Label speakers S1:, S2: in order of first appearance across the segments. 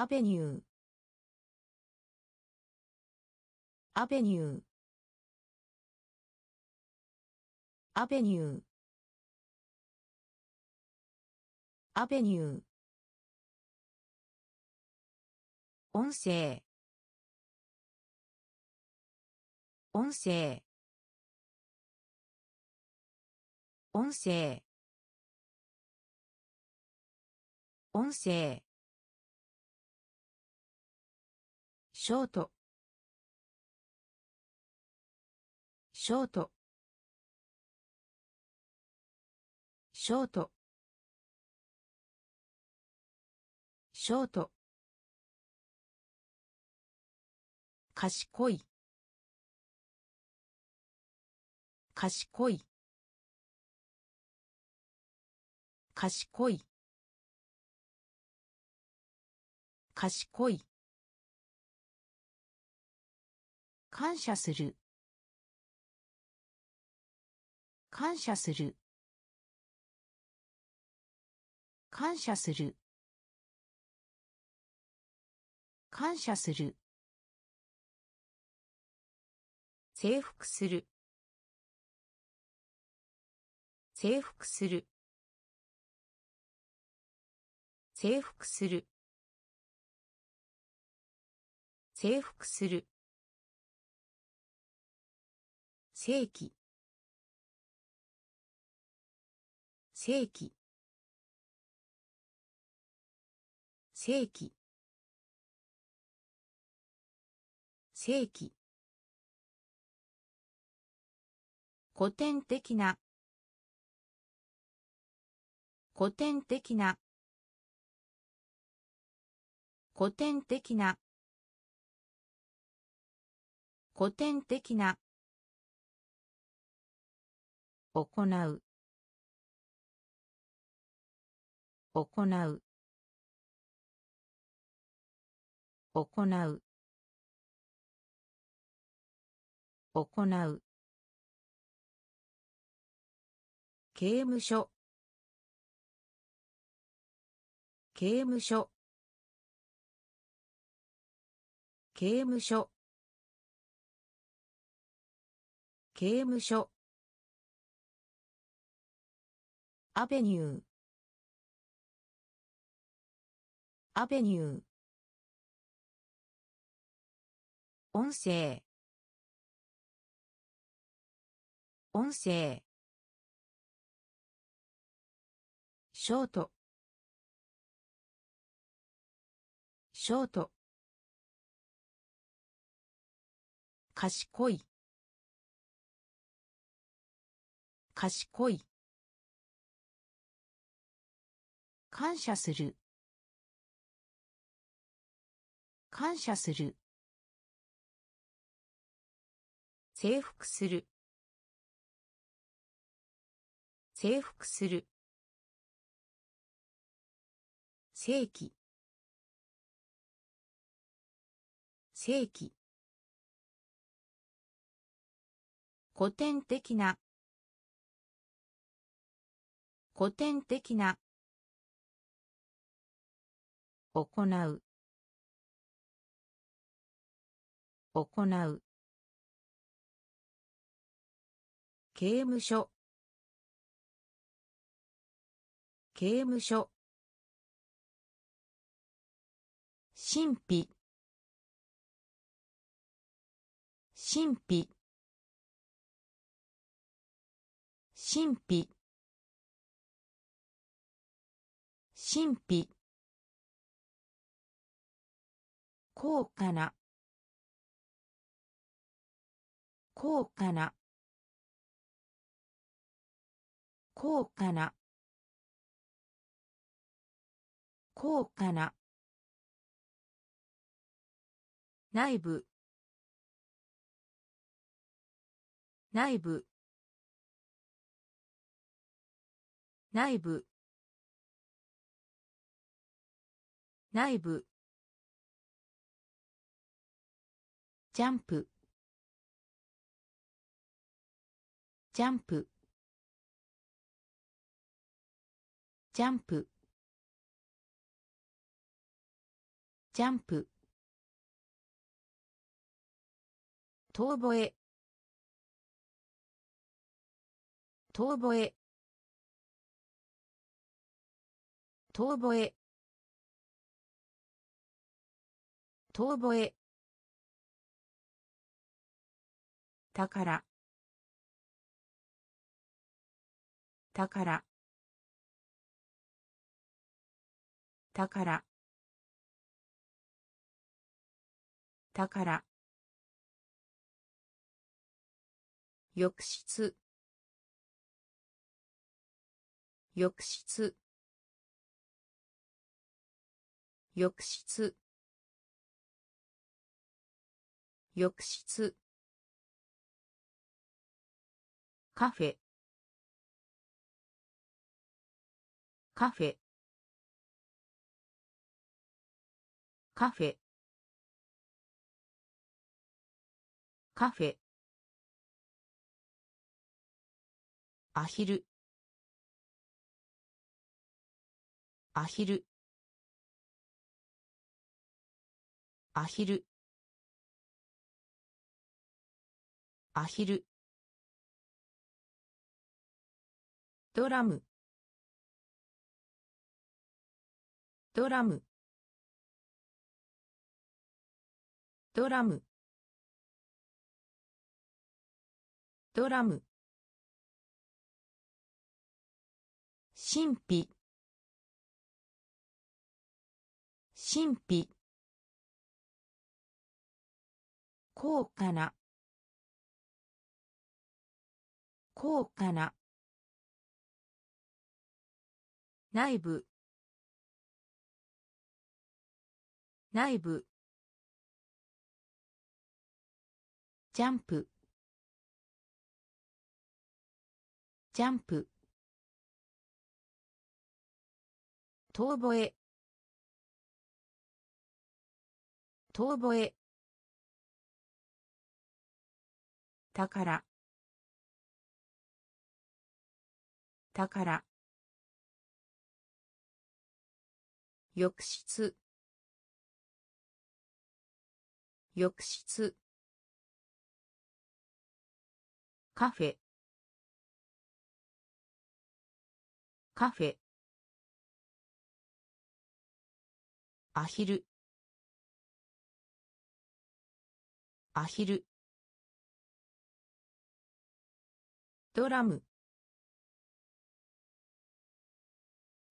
S1: アベニューアベニューアベニューアベニュー音声。音声。音声。音声。ショート。ショート。ショート。ショート。賢い。賢い。賢い。賢い。感謝する。感謝する。感謝する。感謝する。征服する。征服する。征服する。征服する。正規。正規。正規。正規。古典的な。古典的な。古典的な。古典的な。行う。行う。行う。行う。刑務所。刑務所。刑務所。刑務所。アベニューアベニュー音声。音声。ショート。ショート。賢い。賢い。感謝する。感謝する。征服する。征服する。正規正規古典的な。古典的な。行う。行う。刑務所。刑務所。神秘。神秘。神秘。神秘。高価な。高価な。高価な。高価な。内部。内部。内部。内部。ジャンプ。ジャンプ。ジャンプ。ジャンプ。遠吠え。遠吠え。遠吠え。遠吠え。宝宝宝宝浴室。浴室。浴室。浴室。カフェ。カフェ。カフェ。カフェ。アヒル。アヒル。アヒル。アヒル。ドラム。ドラム。ドラム。ドラム。神秘。神秘。高価な。高価な。内部。内部。ジャンプ。ジャンプ。遠吠え。遠吠え。宝。宝。浴室。浴室。カフェ。カフェ。アヒル。アヒル。ドラム。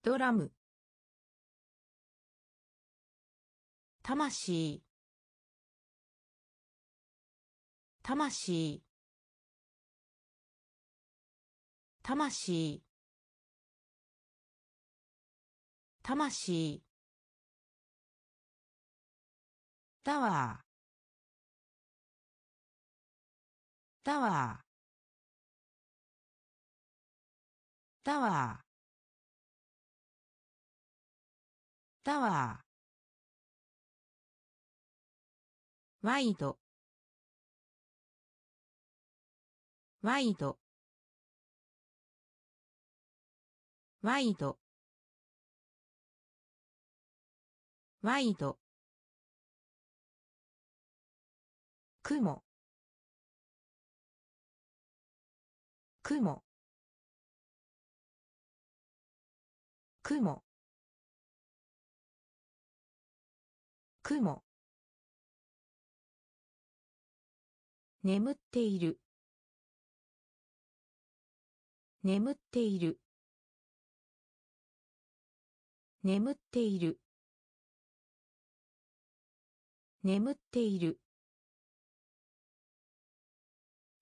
S1: ドラム。魂。魂。魂。魂。タワー。タワー。タワー。タワー。ワイド。ワイド。ワイド。ワイド。雲。雲。雲。雲。眠っている。眠っている。眠っている。眠っている。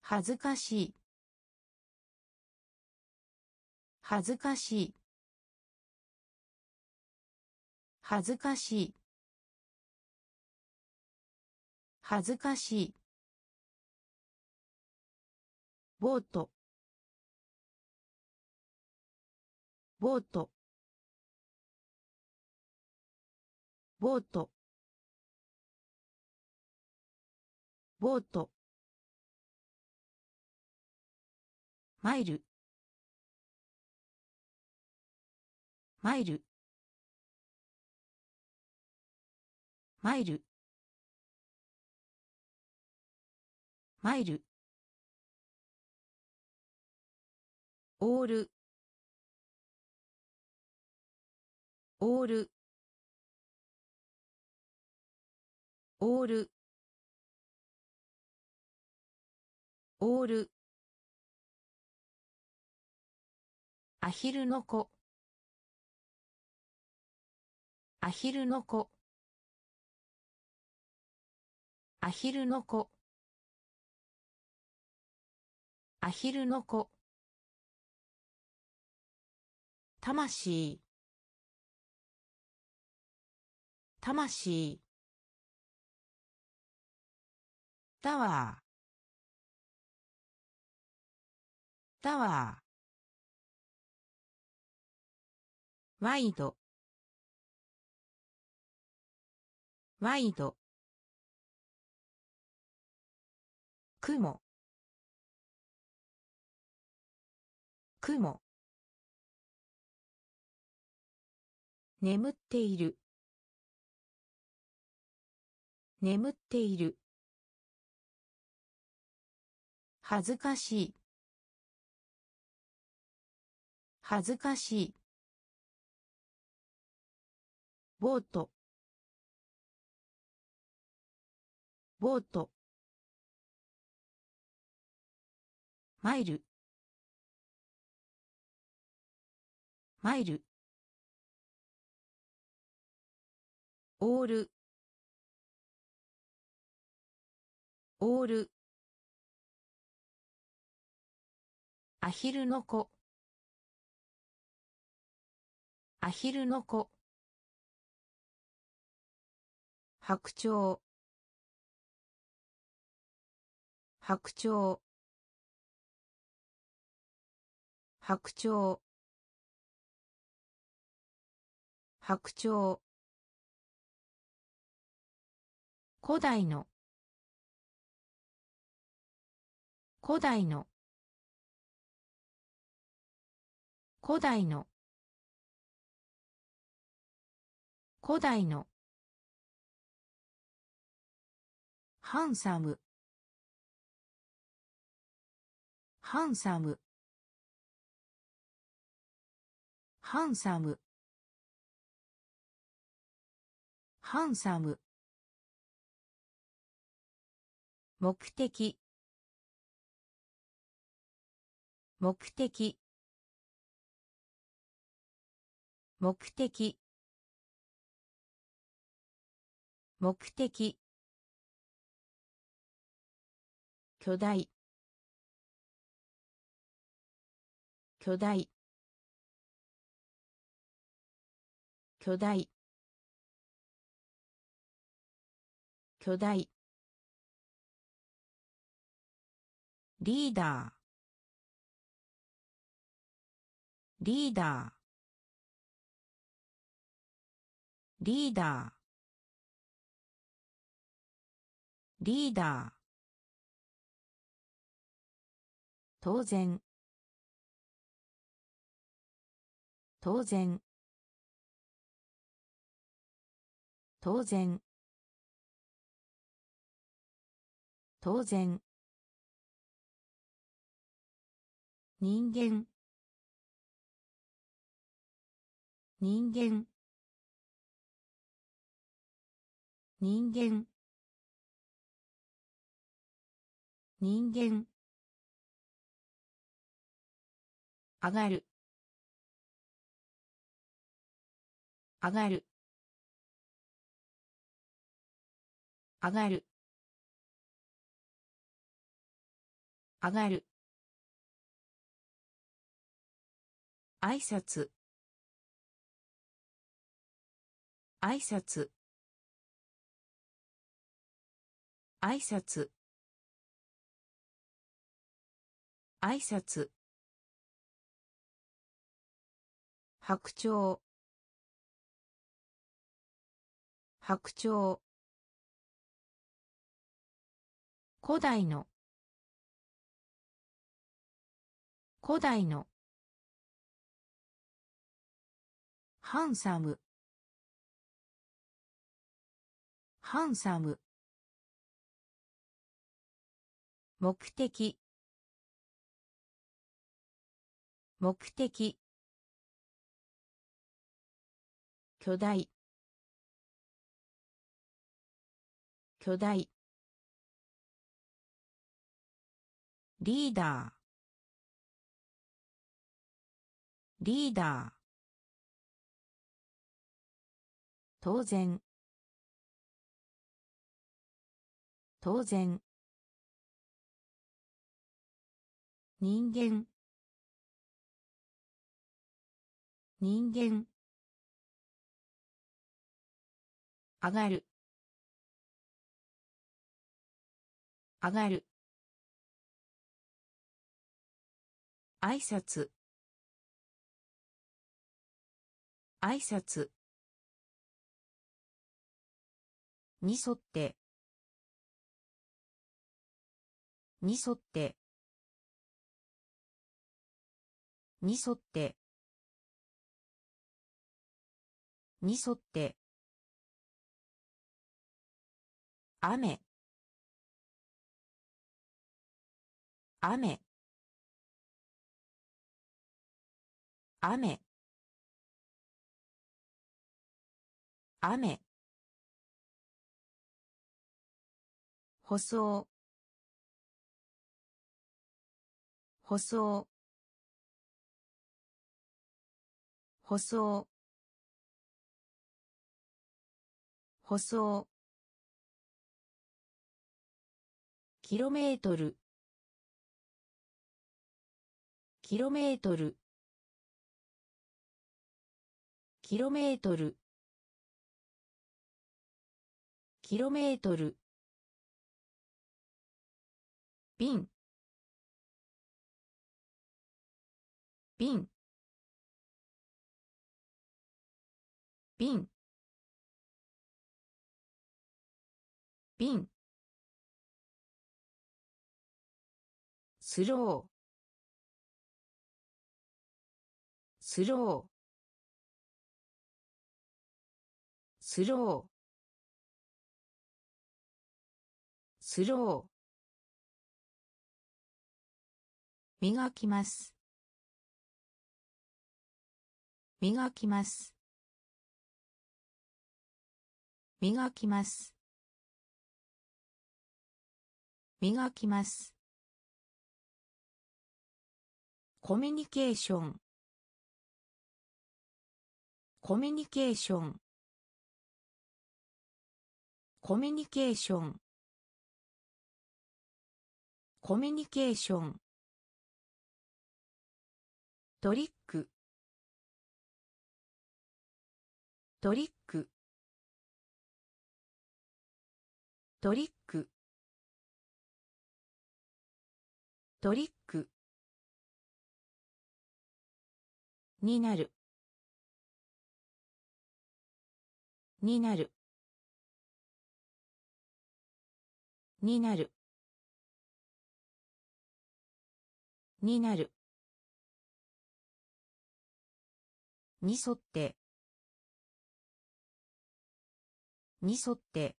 S1: 恥ずかしい。恥ずかしい。恥ずかしい。恥ずかしい。ボート。ボート。ボート。ボート。マイル。マイル。マイル。マイル。オール。オール。オール。オール。アヒルの子。アヒルの子。アヒルの子。アヒルの子。魂。魂。タワー。タワー。ワイド。ワイド。雲。雲。眠っている。眠っている。恥ずかしい。恥ずかしい。ボート。ボート。マイル。マイル。オール。オール。アヒルの子。アヒルの子。白鳥。白鳥。白鳥。白鳥。古代の。古代の。古代の。古代の。ハンサム。ハンサム。ハンサム。ハンサム。目的。目的。目的。目的。巨大。巨大。巨大。巨大。リーダー。リーダー。リーダー。リーダー。当然。当然。当然。当然。人間。人間。人間。人間。上がる。上がる。上がる。上がる。挨拶。挨拶。挨拶。挨拶。白鳥。白鳥。古代の。古代の。ハンサム。ハンサム。目的。目的。巨大。巨大。リーダー。リーダー。当然。当然。人間。人間。上がる。上がる。挨拶。挨拶。に沿って。に沿って。に沿って。に沿って。雨。雨。雨。雨。舗装。舗装。舗装。舗装。キロメートル。キロメートル。キロメートル。キロメートル。瓶。瓶。瓶。瓶。スロー。スロー。スロー。スロー。磨きます。磨きます。磨きます。磨きます。コミュニケーション。コミュニケーション。コミュニケーション。コミュニケーション。トリック。トリック。トリック。トリック。になる。になる。になる。になる。に沿って。に沿って。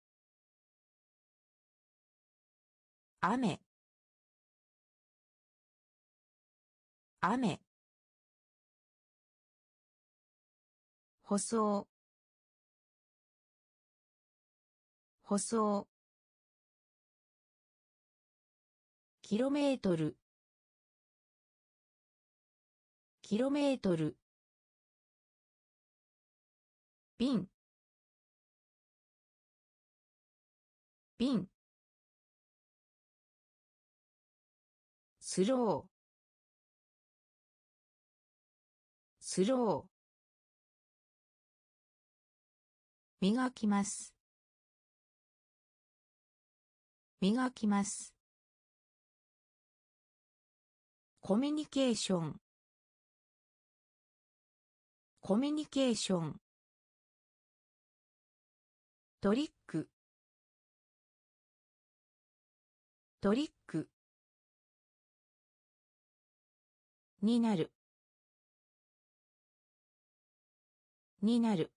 S1: 雨。雨。舗装。舗装。キロメートル。キロメートル。瓶。瓶。スロー。スロー。磨きます。磨きます。コミュニケーション。コミュニケーション。トリック。トリック。になる。になる。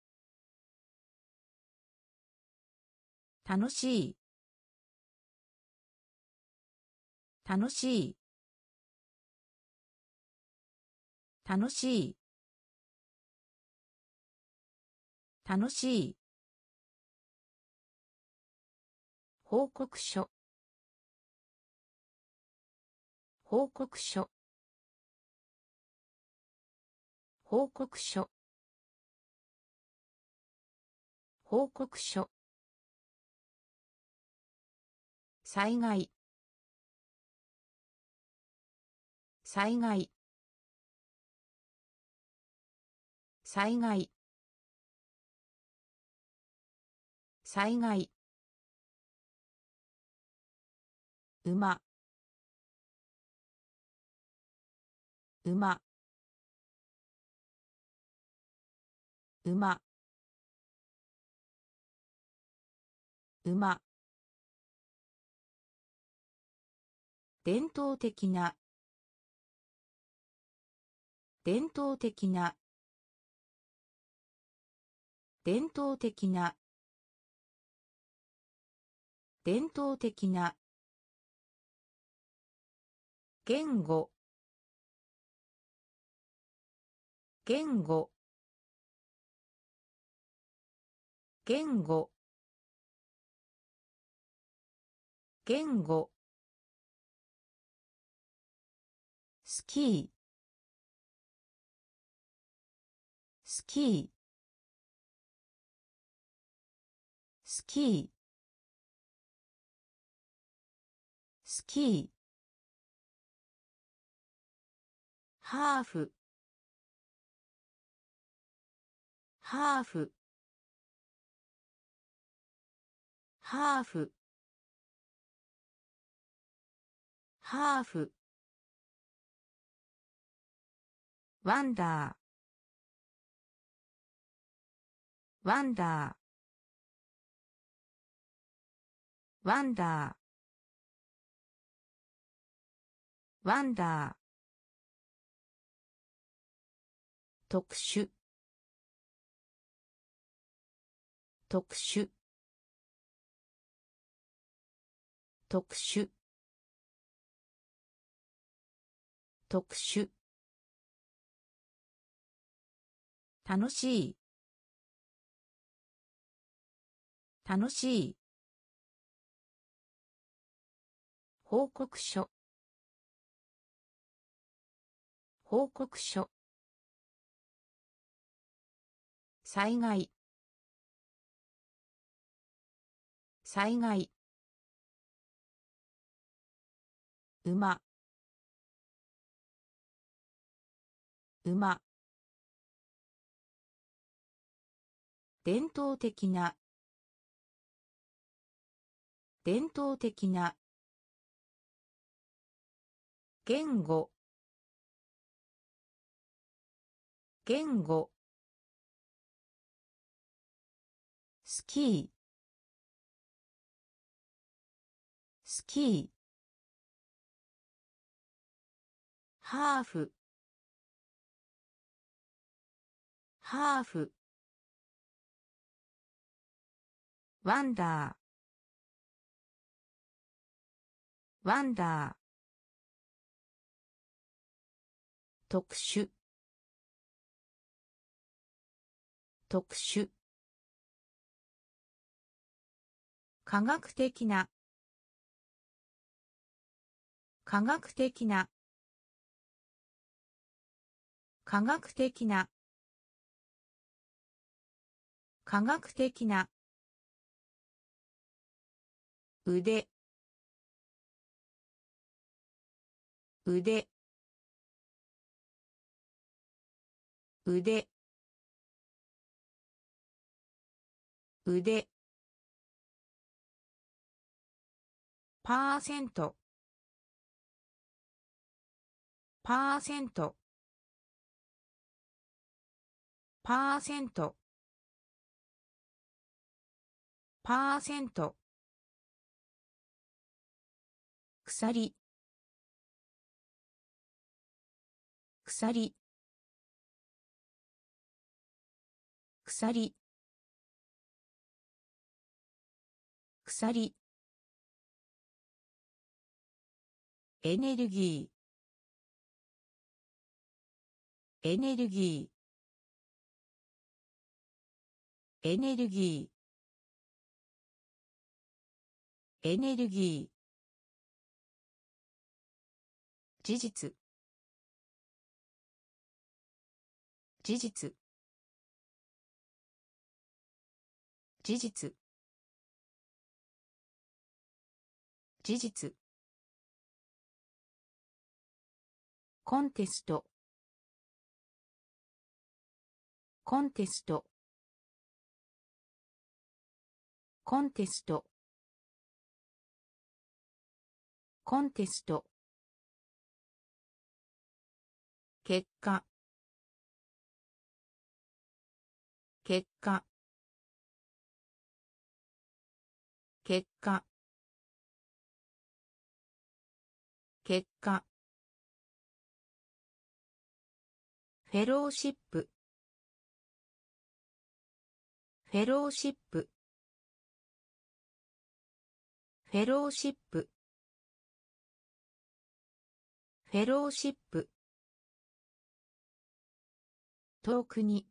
S1: 楽しい。楽しい。楽しい。楽しい。報告書。報告書。報告書。報告書。災害。災害。災害。災害。馬。馬。馬。馬。伝統的な。伝統的な。伝統的な。伝統的な。言語。言語。言語。言語。スキー。スキー。スキー。スキー。ハーフ。ハーフ。ハーフ。ハーフ。ワンダー。ワンダー。ワンダー。ワンダー。特殊。特殊。特殊。特殊。楽しい。楽しい。報告書。報告書。災害。災害。馬。馬。伝統的な。伝統的な。言語。言語。スキー。スキー。ハーフ。ハーフ。ワンダー。ワンダー。特殊。特殊。科学的な。科学的な。科学的な。科学的な。腕。腕。腕。腕。パーセント。パーセント。パーセント。パーセント。鎖。鎖。鎖。鎖。エネルギー。エネルギー。エネルギー。エネルギー。事実。事実。事実。事実。コンテスト。コンテスト。コンテスト。コンテスト。結果。結果。結果。結果。フェローシップ。フェローシップ。フェローシップ。フェローシップ。遠くに。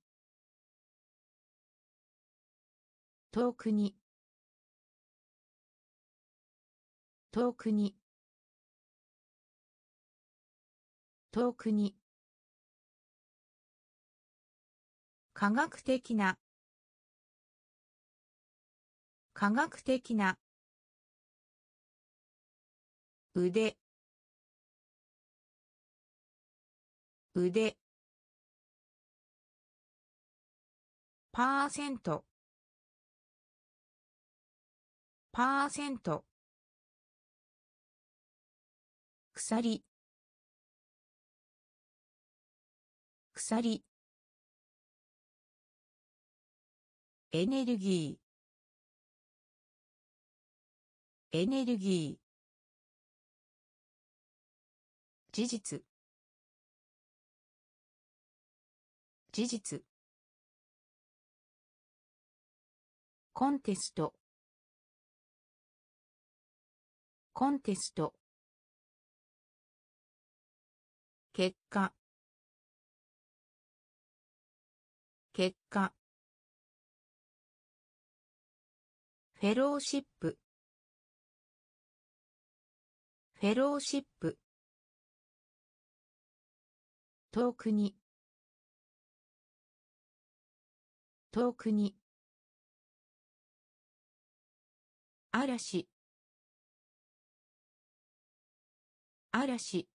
S1: 遠くに。遠くに。遠くに。科学的な。科学的な。腕。腕。パーセント。パーセント。鎖。鎖。エネルギー。エネルギー。事実。事実。コンテスト。コンテスト。結果。結果。フェローシップ。フェローシップ。遠くに。遠くに。嵐。嵐。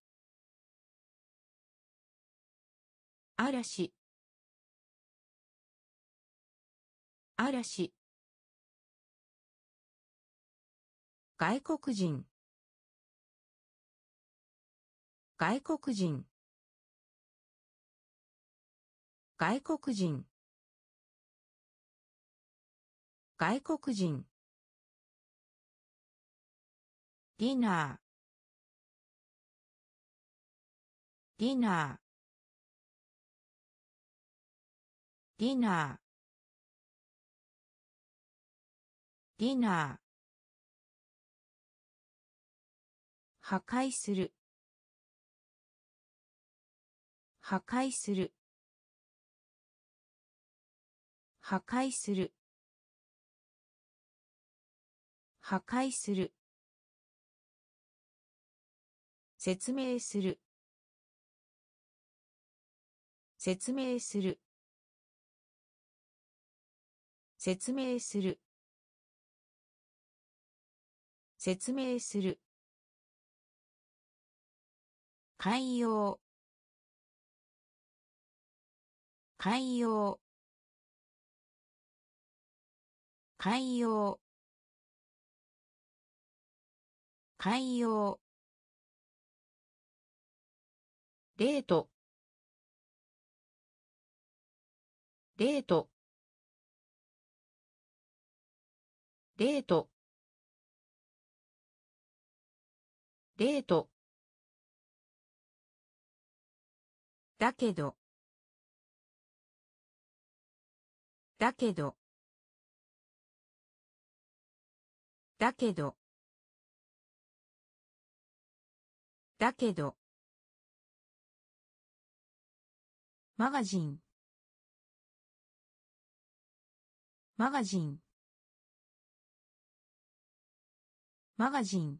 S1: 嵐。嵐。外国人。外国人。外国人。外国人。ディナー。ディナー。ディナー。ディナー。破壊する。破壊する。破壊する。破壊する。説明する。説明する。説明する。説明する。海洋。海洋。海洋。海洋。デートデートデートデートだけど。だけど。だけど。だけど。マガジン。マガジン。マガジン。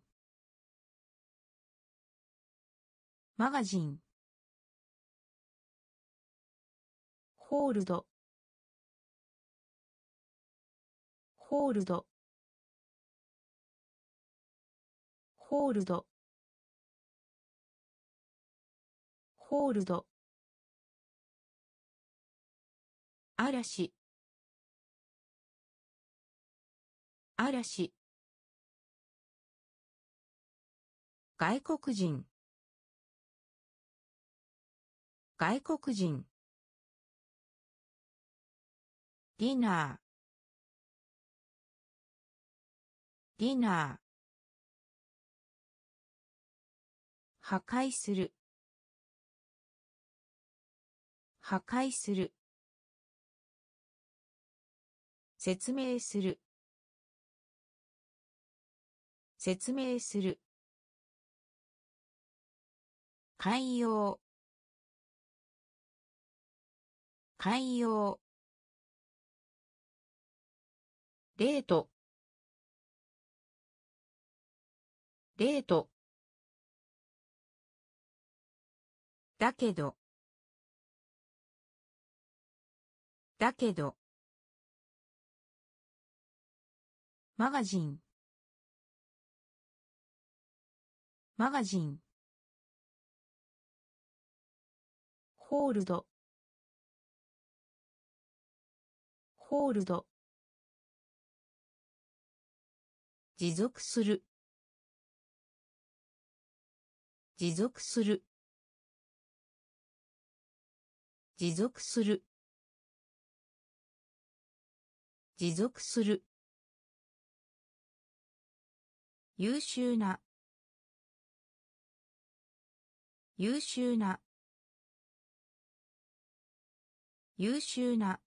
S1: マガジン。ホールド。ホールド。ホールド。ホールド。嵐。嵐。外国人。外国人。ディナーディナー破壊する。破壊する。説明する。説明する。海洋海洋デート。デート。だけど。だけど。マガジン。マガジン。ホールド。ホールド。持続する。持続する。持続する。持続する。優秀な。優秀な。優秀な。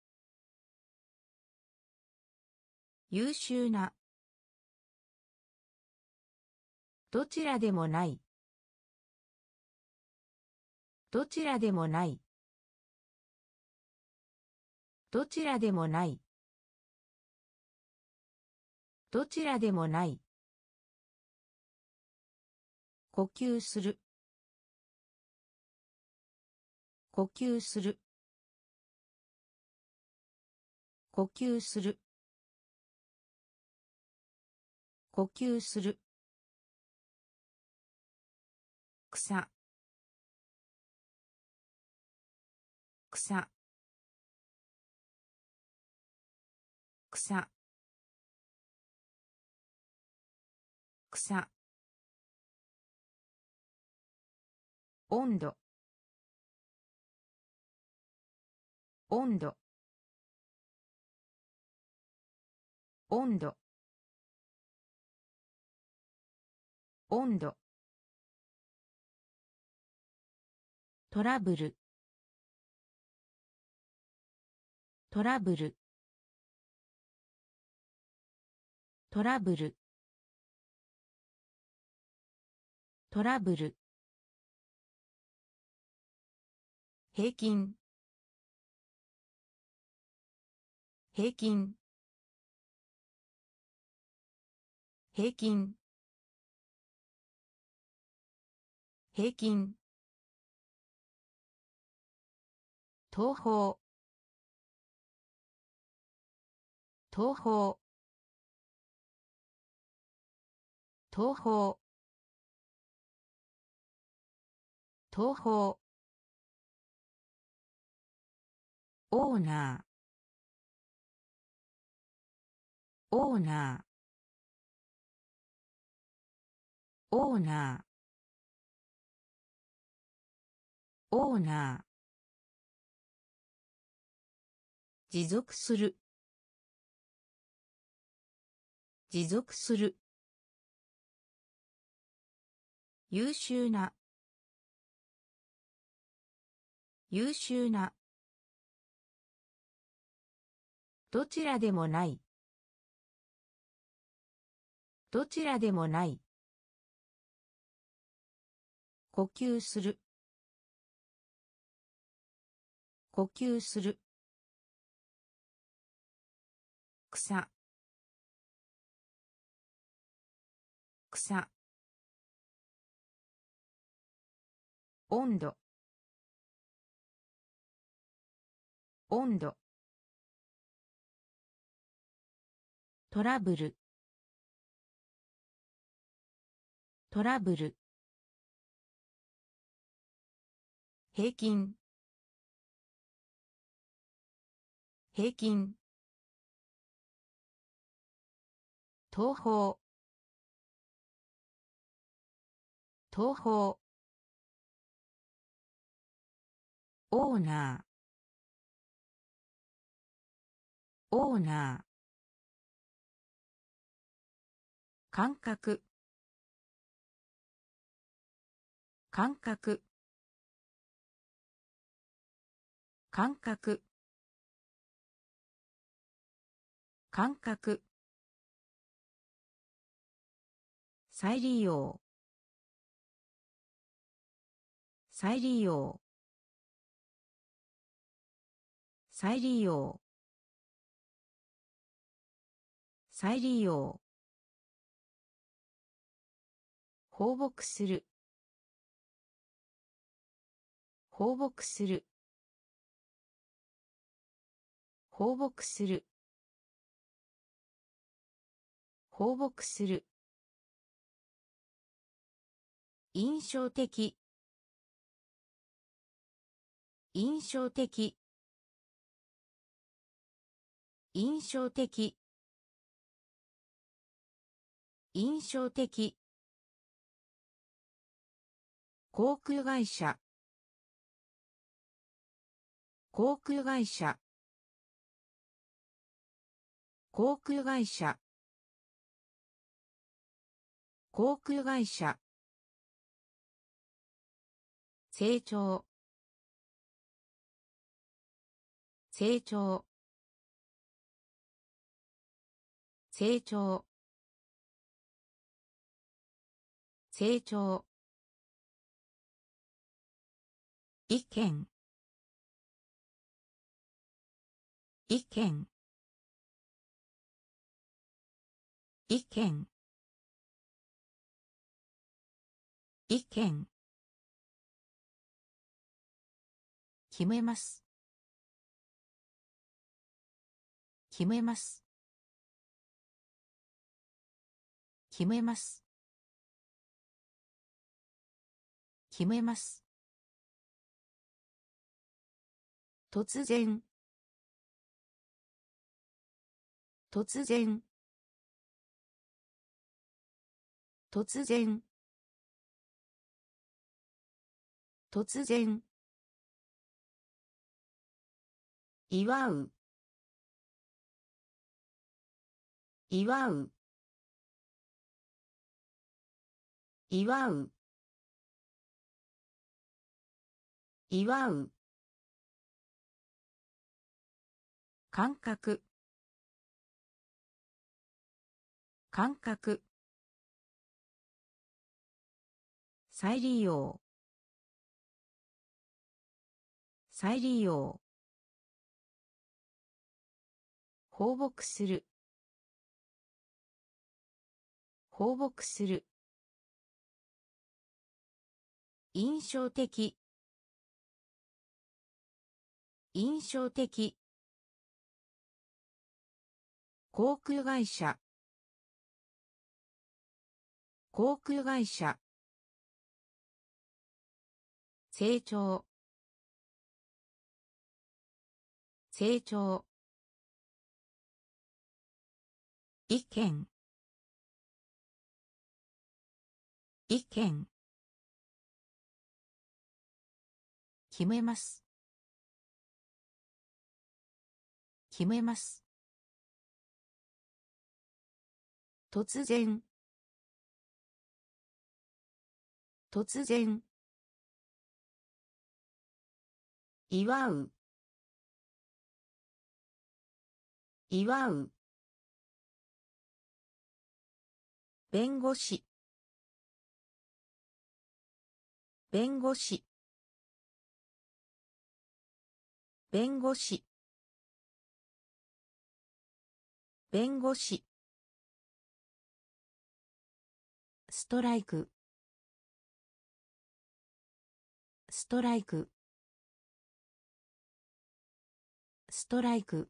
S1: 優秀な。どちらでもない。どちらでもない。どちらでもない。どちらでもない。呼吸する。呼吸する。呼吸する。呼吸する。草。草。草。草。温度。温度。温度。温度。トラブル。トラブル。トラブル。トラブル。平均。平均。平均。平均。東方東方東方東方オーナー。オーナー。オーナー。オーナー。持続する。持続する。優秀な。優秀な。どちらでもない。どちらでもない。呼吸する。呼吸する。草。草。温度。温度。トラブル。トラブル。平均。平均。東方東方オーナー。オーナー。感覚感覚感覚感覚再利用。再利用。再利用。再利用。放牧する。放牧する。放牧する。放牧する。印象的。印象的。印象的。印象的。航空会社。航空会社。航空会社。航空会社。成長。成長。成長。成長。意見。意見。意見。意見。決めます。決めます。決めます。決めます。突然。突然。突然。突然。祝う。祝う。祝う。祝う。感覚。感覚。再利用。再利用。放牧する。放牧する。印象的。印象的。航空会社。航空会社。成長。成長。意見。意見。決めます。決めます。突然。突然。祝う。祝う。弁護士。弁護士。弁護士。弁護士。ストライク。ストライク。ストライク。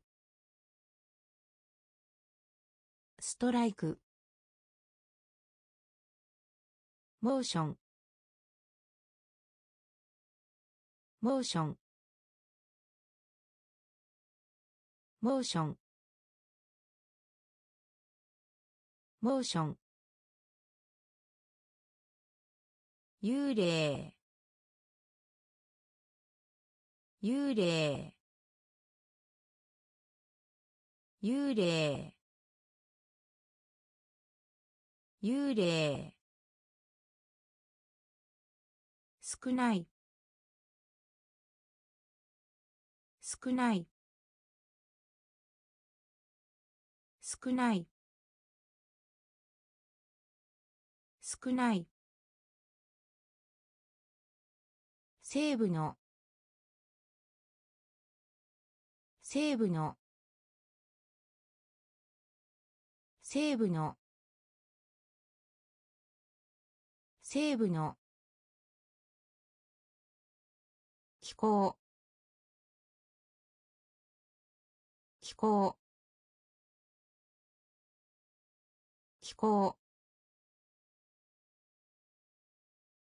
S1: ストライク。モーション。モーション。モーション。モーション。幽霊。幽霊。幽霊。幽霊。少ない。少ない。少ない。少ない。西部の。西部の。西部の。西部の。気候気候気候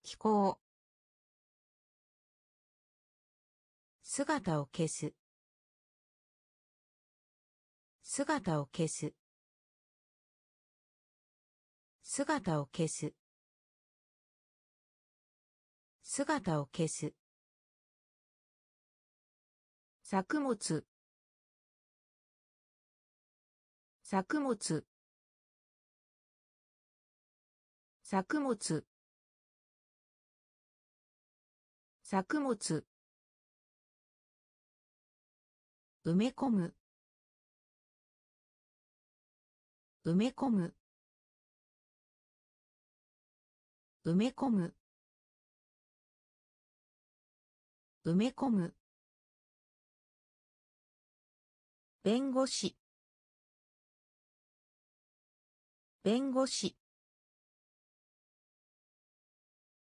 S1: 気候姿を消す。姿を消す。姿を消す。姿を消す。作物。作物。作物。作物。埋め込む。埋め込む。埋め込む。埋め込む。弁護士。弁護士。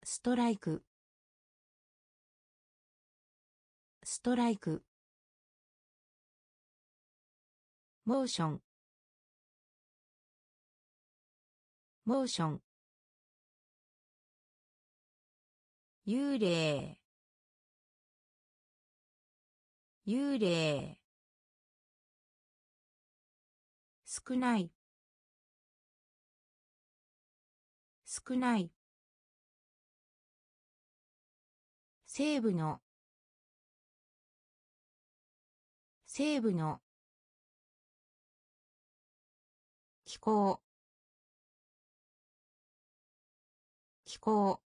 S1: ストライク。ストライク。モーション。モーション。幽霊。幽霊。少ない。少ない。西部の。西部の。気候。気候。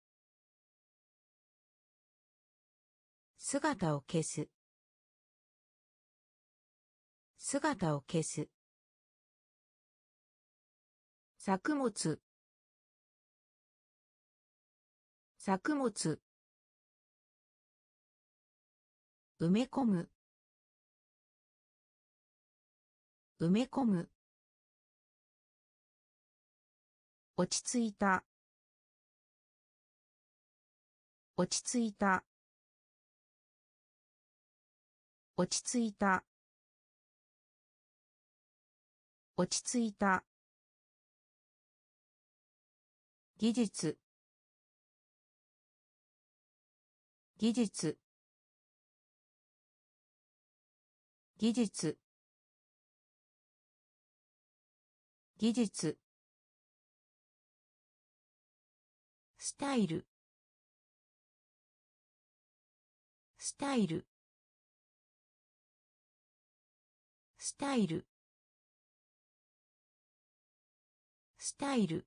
S1: 姿を消す。姿を消す。作物。作物。埋め込む。埋め込む。落ち着いた。落ち着いた。落ち着いた。落ち着いた。技術。技術。技術。技術。スタイル。スタイル。スタイル。スタイル。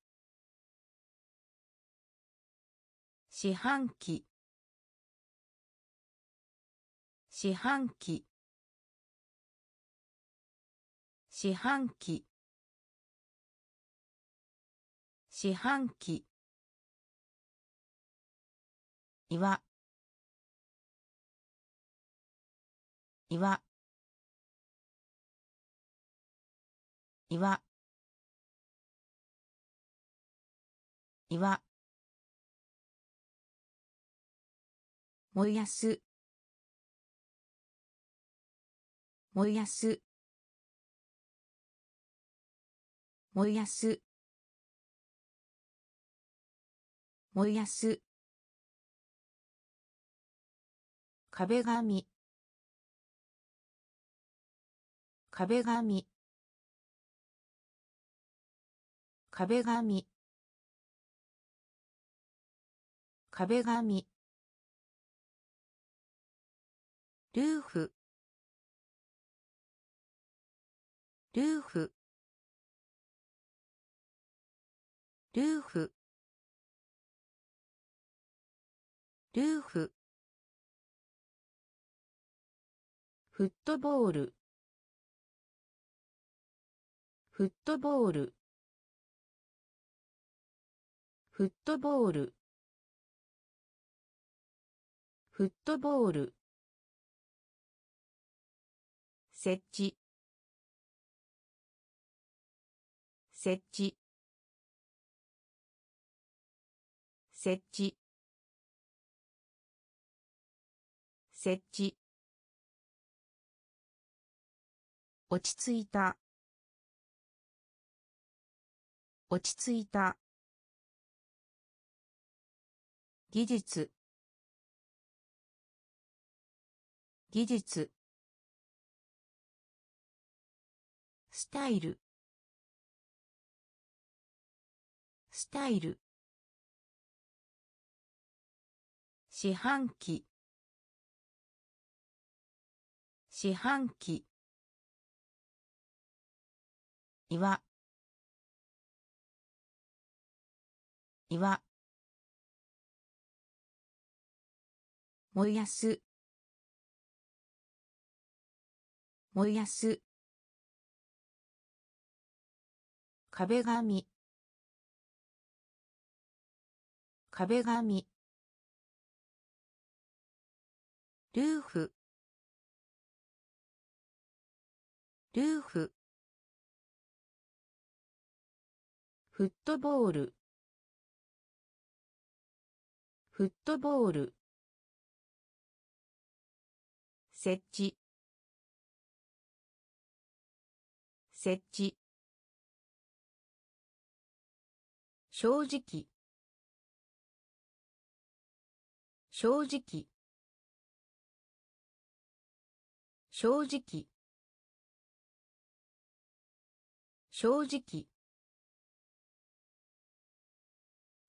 S1: 四半期。四半期。四半期。四半期。岩。岩。岩。岩。燃やす。燃やす。燃やす。燃やす。壁紙。壁紙。壁紙。壁紙。ルーフ。ルーフ。ルーフ。ルーフ。フットボール。フットボール。フットボール。フットボール。設置。設置。設置。設置。落ち着いた。落ち着いた。技術。技術。スタイル。スタイル。四半期。四半期。岩。岩。燃やす。燃やす。壁紙。壁紙。ルーフルーフフットボール。フットボール。設置。設置。正直。正直。正直。正直。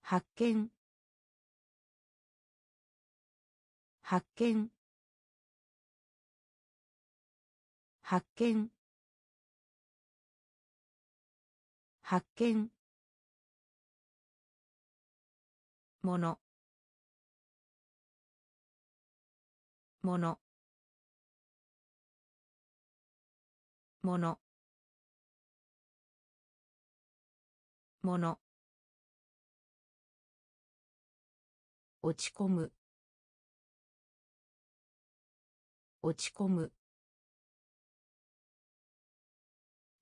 S1: 発見。発見。発見。発見。ものものものもの落ち込む。落ち込む。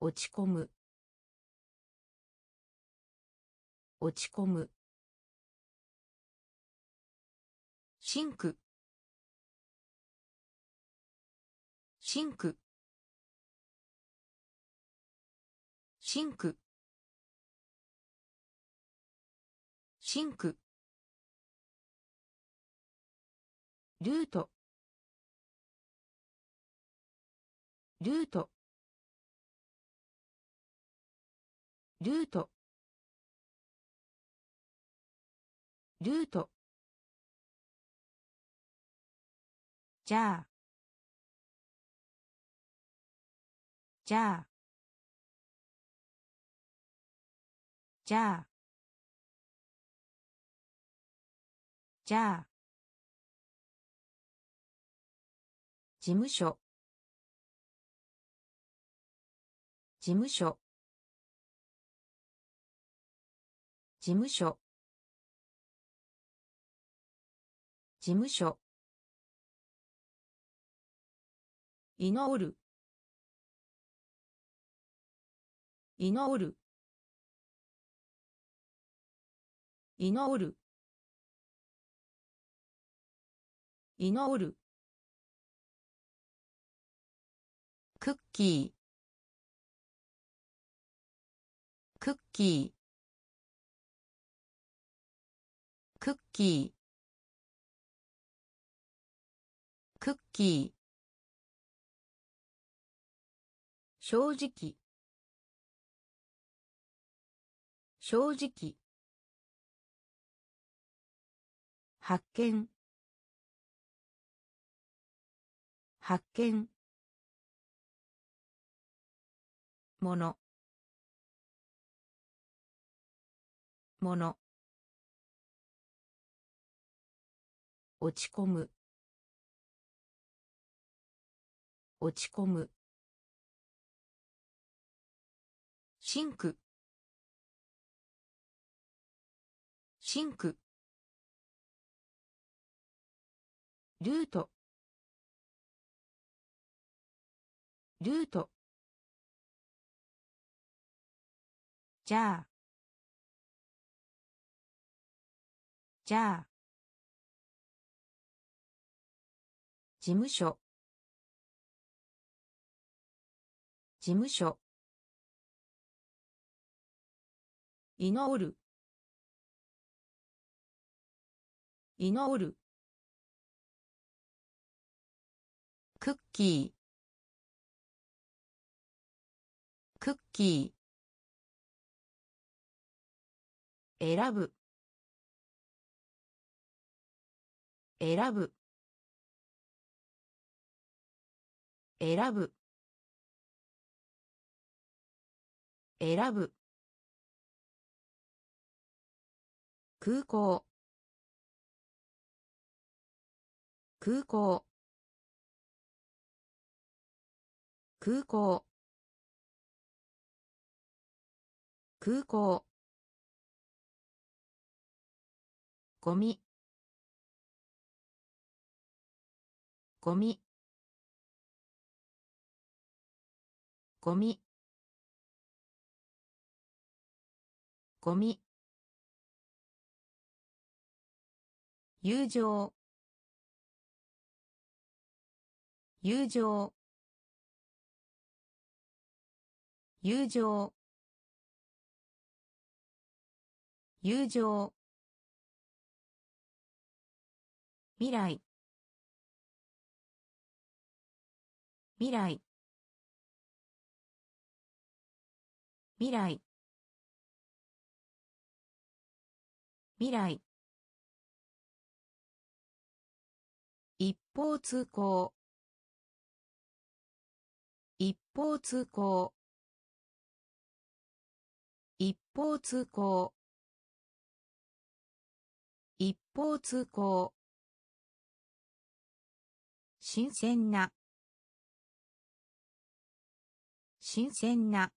S1: 落ち込む。落ち込む。シンク。シンク。シンク。シンク。ルート。ルート。ルート。ルート。じゃあ。じゃあ。じゃあ。じゃあ。事務所。事務所。事務所。事務所。祈る。祈る。祈る。祈る。クッキー。クッキー。クッキー。クッキー。正直。正直。発見。発見。もの。もの。落ち込む。落ち込む。シンク。シンク。ルート。ルート。じゃあ。じゃあ。事務所。事務所。祈る。祈る。クッキー。クッキー。選ぶ。選ぶ。選ぶ。選ぶ。空港。空港。空港。空港。ゴミ。ゴミ。ゴミ。ゴミ。友情。友情。友情。友情。未来。未来。未来。未来。方通行一方通行。一方通行。一方通行。新鮮な新鮮な。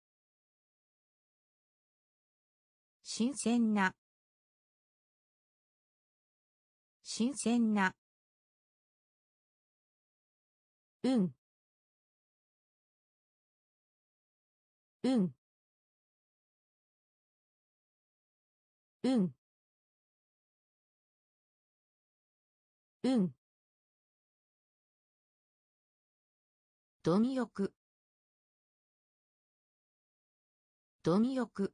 S1: 新鮮な。新鮮な。うん。うん。うん。うん。貪欲。貪欲。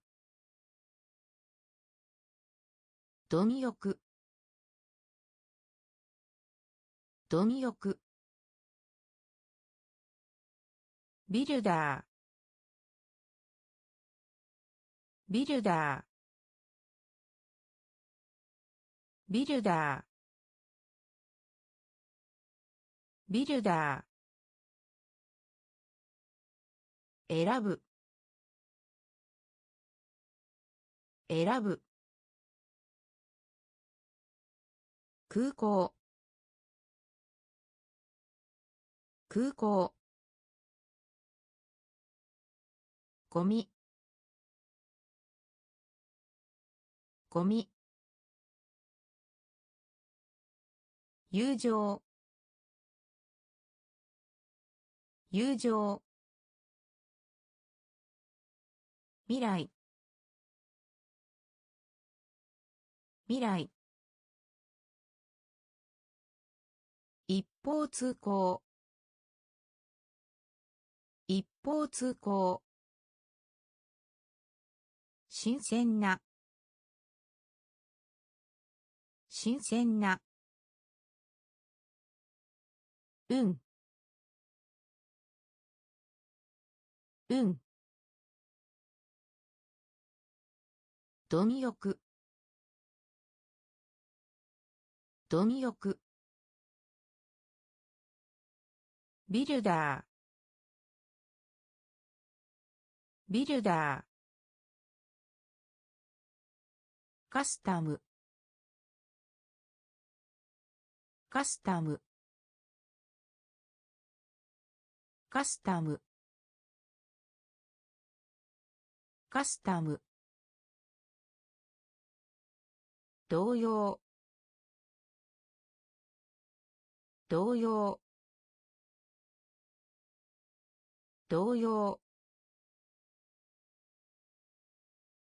S1: 貪欲。貪欲ビルダー。ビルダー。ビルダー。ビルダー。選ぶ。選ぶ。空港。空港。ゴミ。ゴミ。友情。友情。未来。未来。一方通行。一方通行。新鮮な。新鮮な。うん。うん。貪欲。貪欲。ビルダー。ビルダー。カスタム。カスタム。カスタム。カスタム。同様。同様。同様。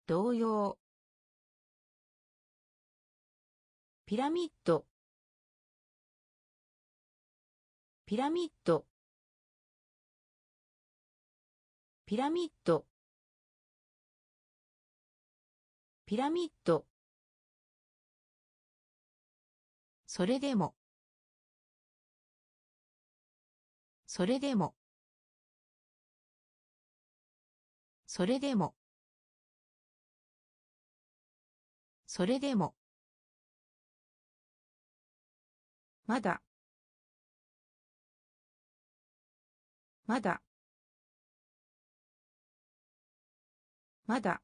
S1: 同様。ピラミッド。ピラミッド。ピラミッド。ピラミッド。それでも。それでも。それでも。それでも。まだ。まだ。まだ。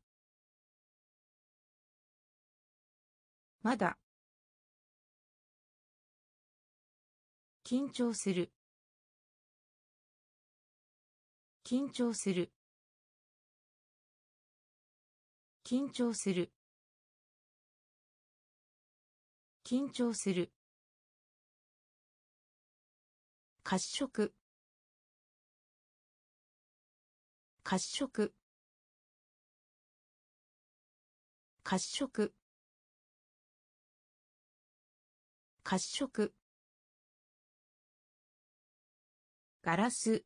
S1: まだ。緊張する。緊張する。緊張する。緊張する。褐色。褐色。褐色。褐色。ガラス。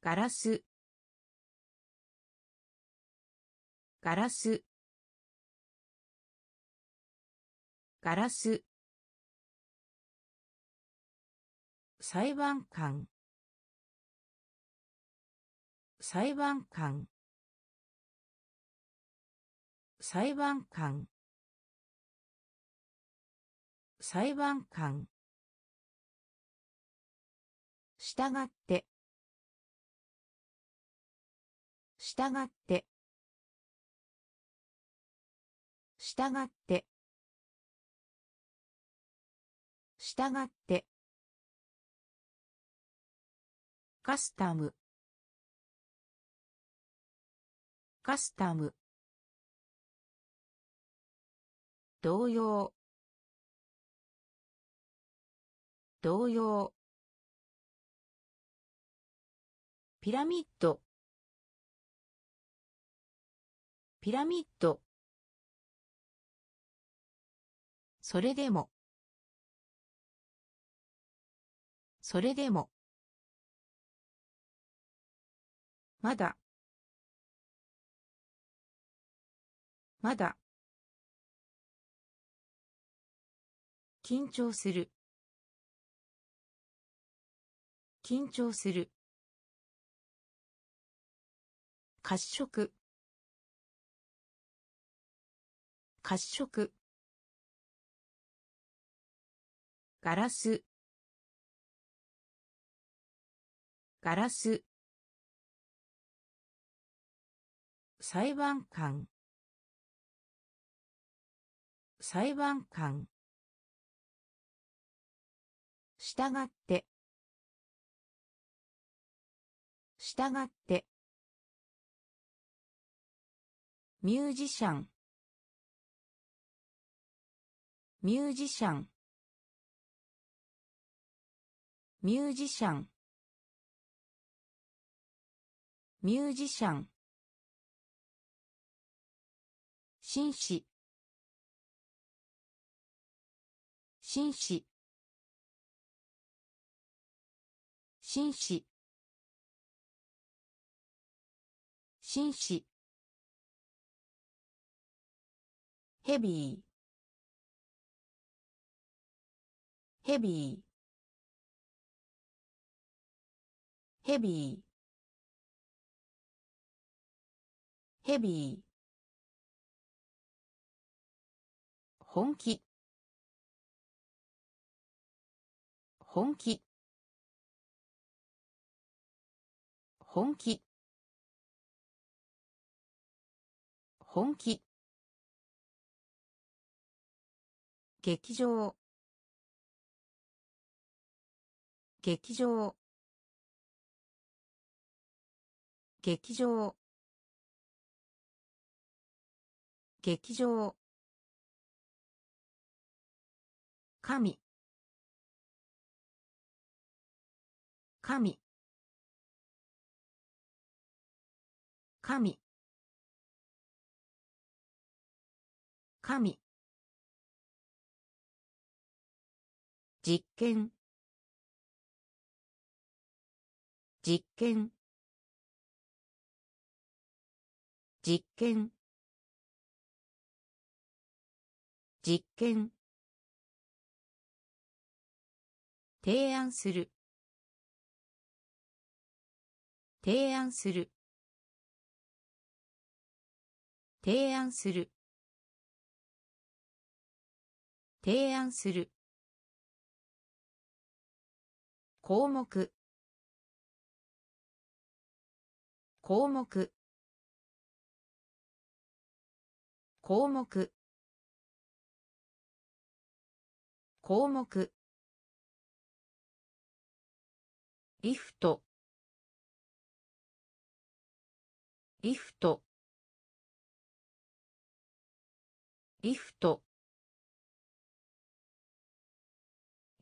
S1: ガラス。ガラス。ガラス。裁判官。裁判官。裁判官。裁判官。したがって。したがって。したがって。したがって。カスタム。カスタム。同様。同様。ピラミッド。ピラミッド。それでも。それでも。まだ。まだ。緊張する。緊張する。褐色。褐色。ガラス。ガラス。裁判官。裁判官。したがって。したがって。ミュージシャン。ミュージシャン。ミュージシャン。ミュージシャン。紳士。紳士。紳士。紳士。ヘビー。ヘビー。ヘビー。ヘビー。本気。本気。本気。本気。劇場。劇場。劇場。劇場。神。神。神。神。実験。実験。実験。実験。提案する。提案する。提案する。提案する。項目。項目。項目。項目。リフト。リフト。リフト。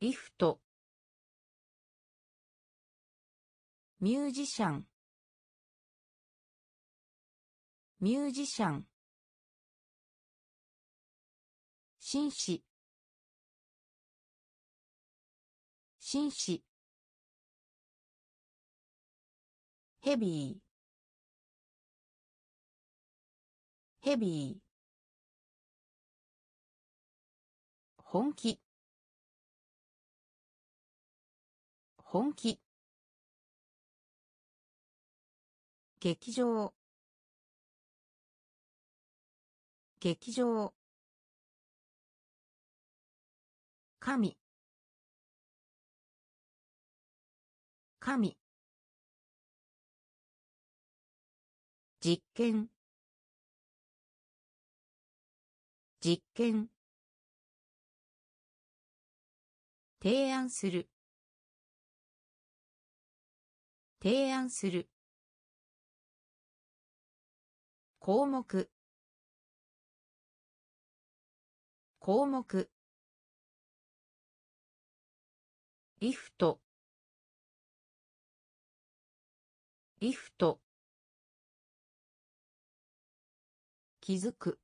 S1: リフト。ミュージシャン。ミュージシャン。紳士。紳士。ヘビー。ヘビー。本気。本気。劇場。劇場。神。神。実験。実験。提案する。提案する。項目。項目。リフト。リフト。気づく。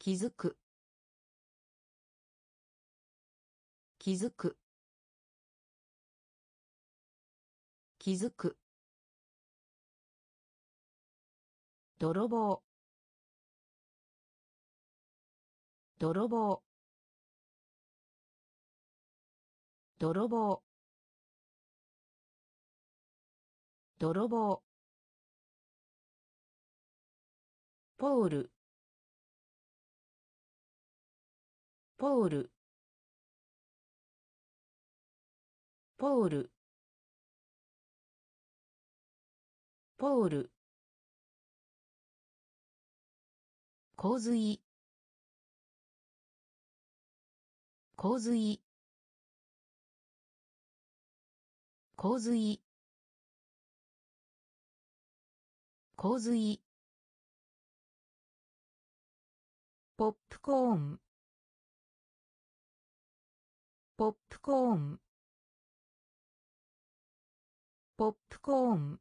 S1: 気づく。気づく。気づく。泥棒。泥棒。泥棒。泥棒。ポール。ポール。ポール。ポール。洪水。洪水。洪水。洪水。ポップコーン。ポップコーン。ポップコーン。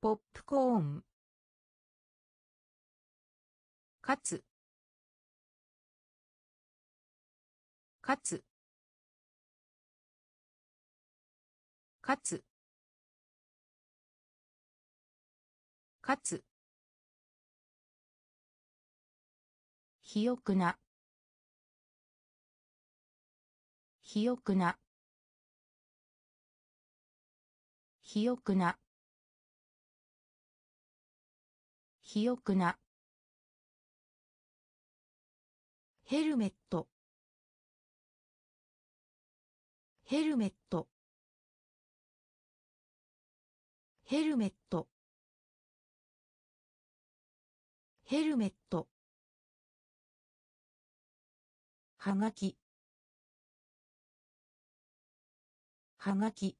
S1: ポップコーン。かつかつかつかつ肥沃な。肥沃な。肥沃な。肥沃な。ヘルメット。ヘルメット。ヘルメット。ヘルメット。はがき。はがき。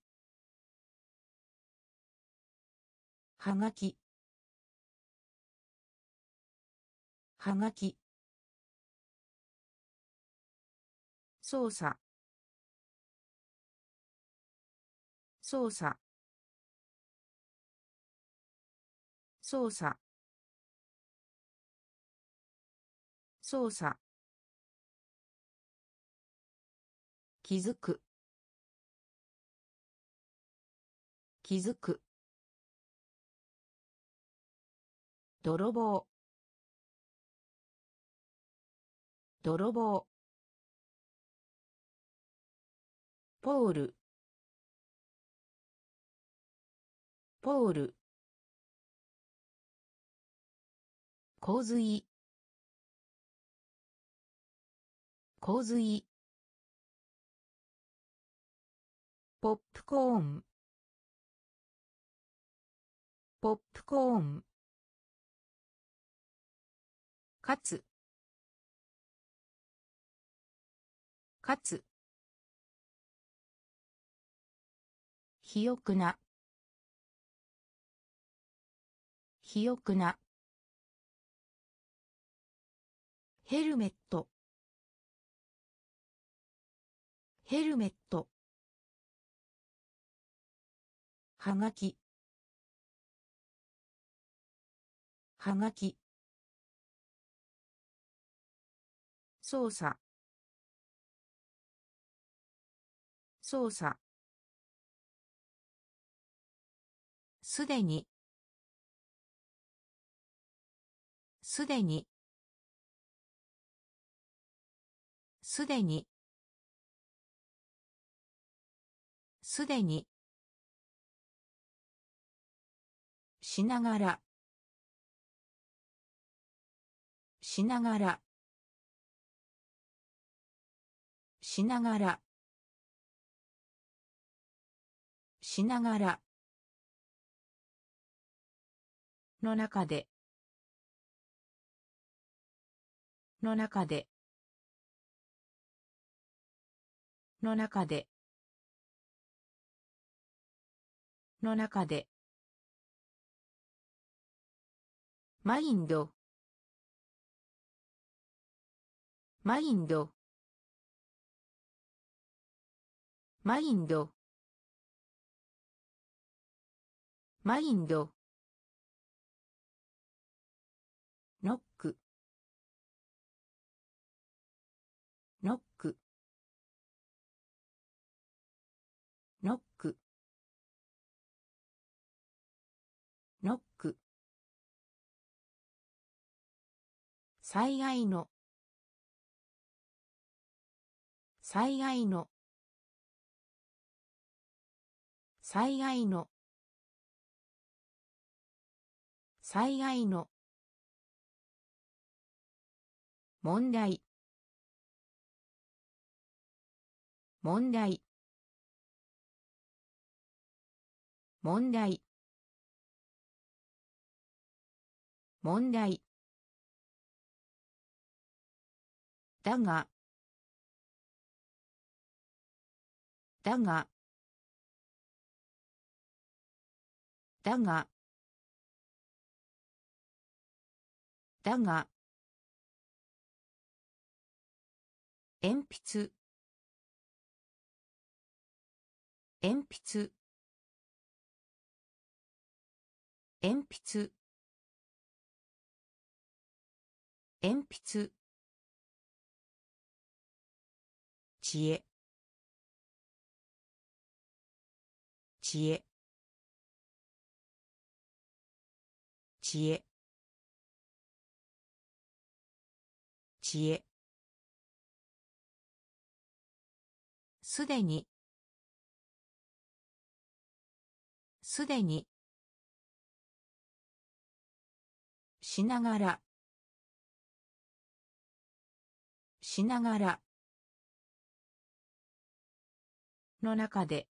S1: はがき。はがき。操作。操作。操作。操作。気づく。気づく。泥棒。泥棒。ポール。ポール。洪水。洪水。ポップコーン。ポップコーン。かつかつ肥沃な。肥沃な。ヘルメット。ヘルメット。はがきはがき操作操作すでに。すでに。すでに。すでに。しながら。しながら。しながら。しながら。の中で。の中で。の中で。の中で。マインド。マインド。マインド。マインド。災害の。災害の。災害の。災害の。問題。問題。問題。問題。だが。だが。だが。だが。鉛筆。鉛筆。鉛筆。鉛筆。知恵。知恵。知恵。知恵。すでに。すでに。しながら。しながら。の中で。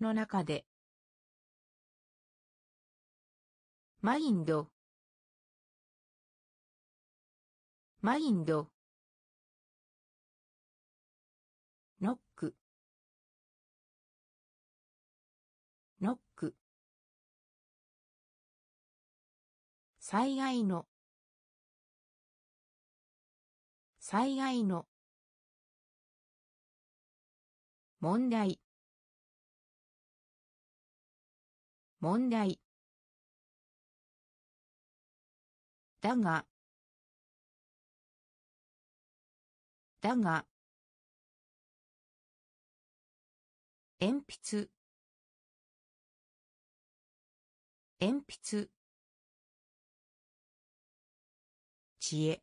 S1: の中で。マインド。マインド。ノック。ノック。災害の。災害の。問題。問題。だが。だが。鉛筆。鉛筆。知恵。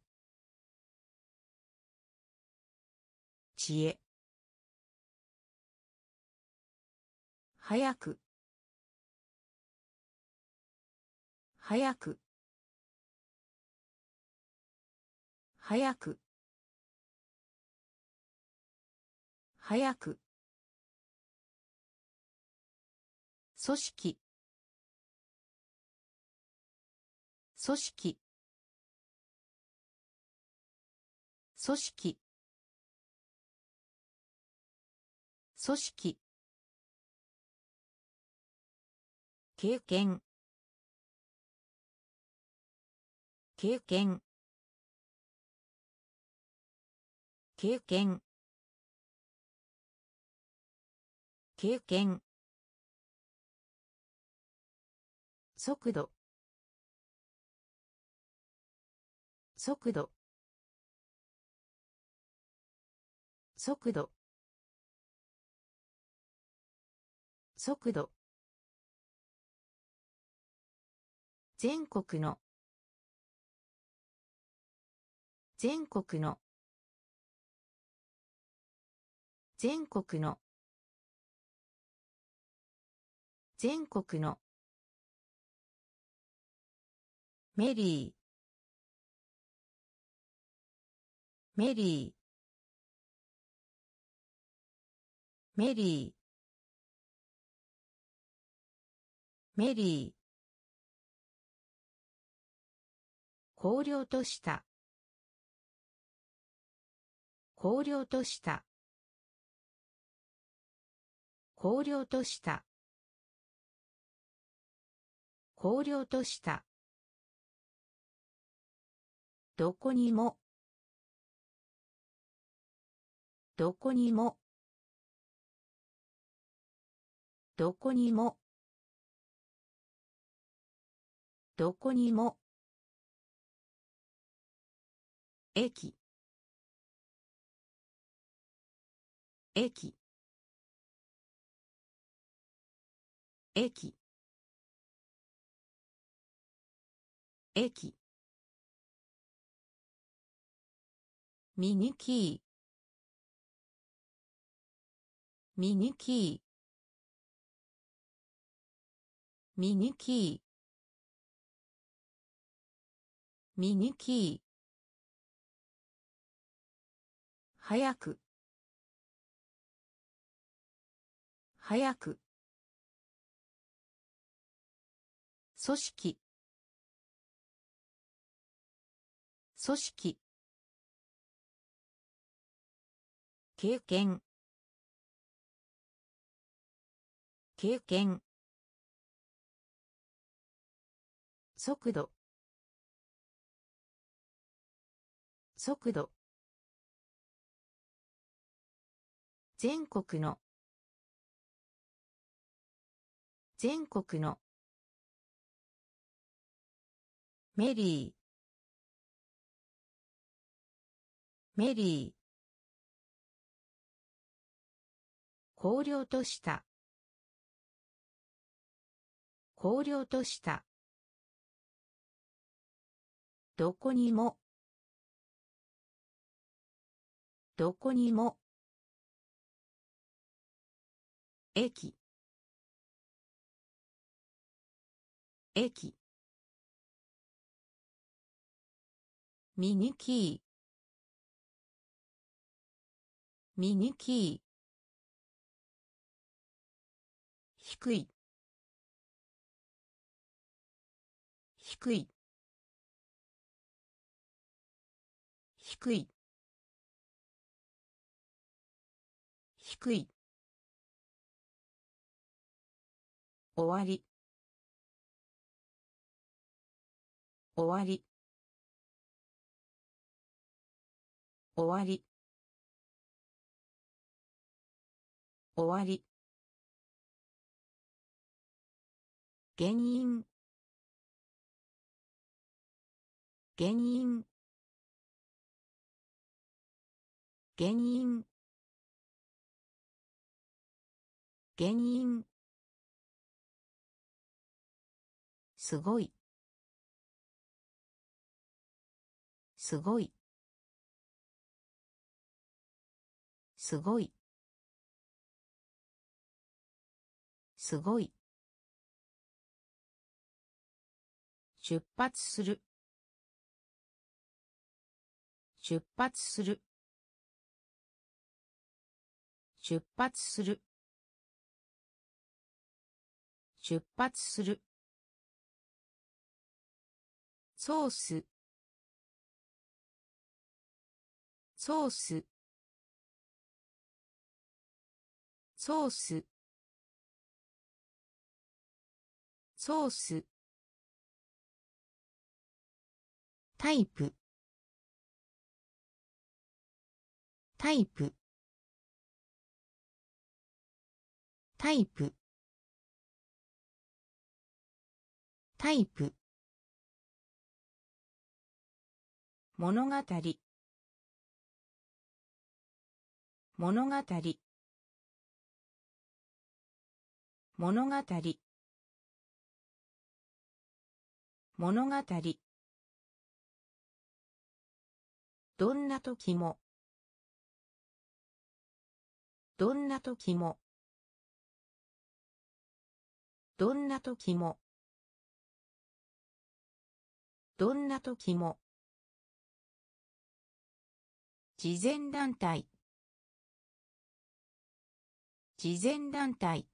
S1: 知恵。早く。早く。早く。早く。組織。組織。組織。組織。経験。経験。経験。経験。速度。速度。速度。速度。全国の。全国の。全国の。全国の。メリー。メリー。メリー。メリー。荒涼とした。荒涼とした。荒涼とした。荒涼とした。どこにも。どこにも。どこにも。どこにも。駅。駅。駅。駅。ミニキー。ミニキー。ミニキー。ミニキー。早く。早く。組織。組織。経験。経験。速度。速度。全国の。全国の。メリー。メリー。荒涼とした。荒涼とした。どこにも。どこにも。駅。駅。ミニキー。ミニキー。低い。低い。低い。低い。終わり。終わり。終わり。終わり。原因。原因。原因。原因。すごい。すごい。すごい。すごい。出発する。出発する。出発する。出発する。ソース。ソース。ソース。ソース。タイプ。タイプ。タイプ。タイプ。物語。物語。物語。物語。どんな時も。どんな時も。どんな時も。どんな時も慈善団体。慈善団体。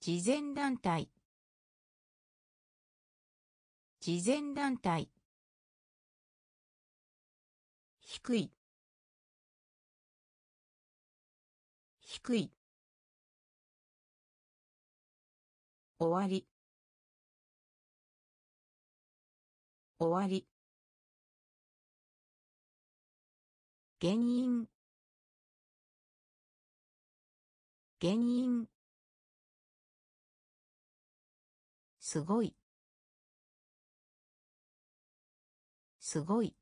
S1: 慈善団体。慈善団体。低い。低い。終わり。終わり。原因。原因。すごい。すごい。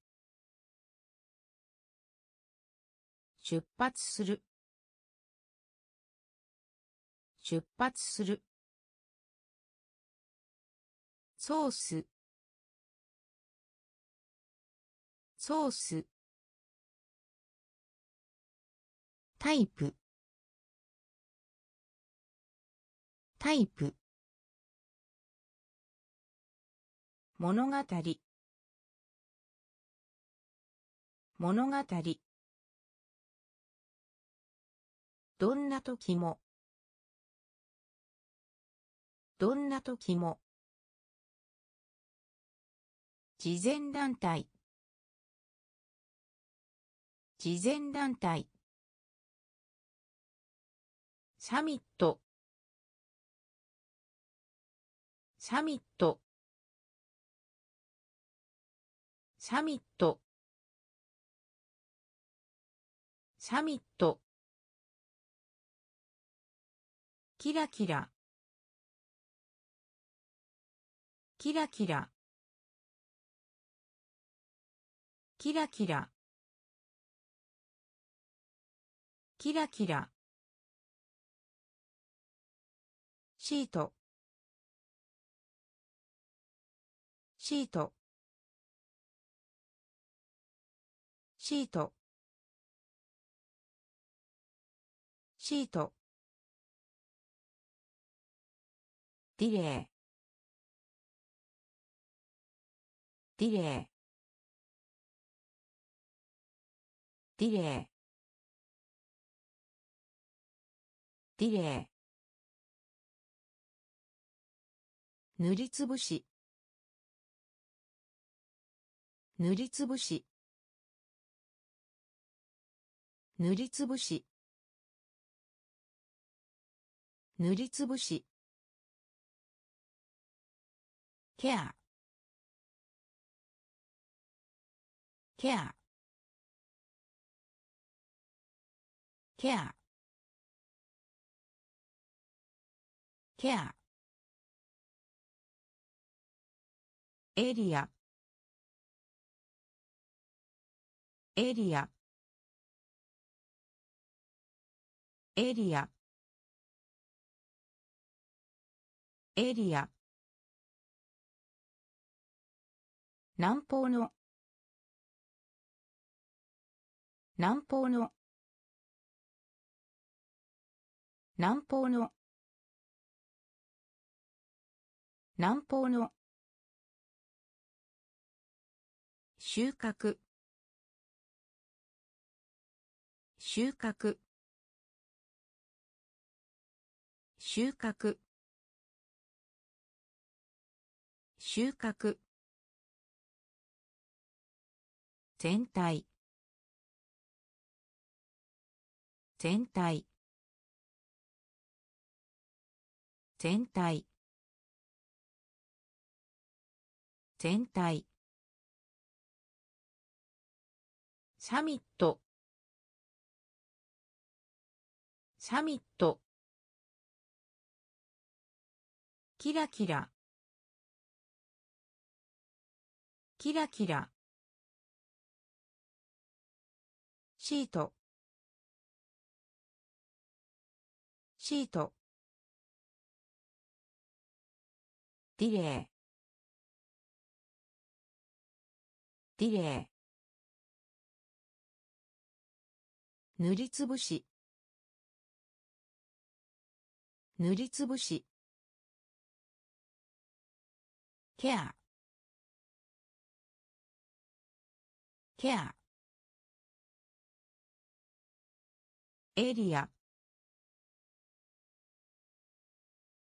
S1: 出発する。出発する。ソース。ソース。タイプ。タイプ。物語。物語。どんな時も。どんな時も。慈善団体。慈善団体。サミット。サミット。サミット。サミット。キラキラ。キラキラ。キラキラ。キラキラ。シート。シート。シート。シート。ディレイ。ディレイ。ディレイ。ディレイ。塗りつぶし。塗りつぶし。塗りつぶし。塗りつぶし。ケア。ケア。ケア。ケア。エリア。エリア。エリア。エリア。南方の。南方の。南方の。南方の。収穫。収穫。収穫。収穫。全体。全体。全体。全体。サミット。サミット。キラキラ。キラキラ。シート。シート。ディレイ。ディレイ。塗りつぶし。塗りつぶし。ケアケアエリア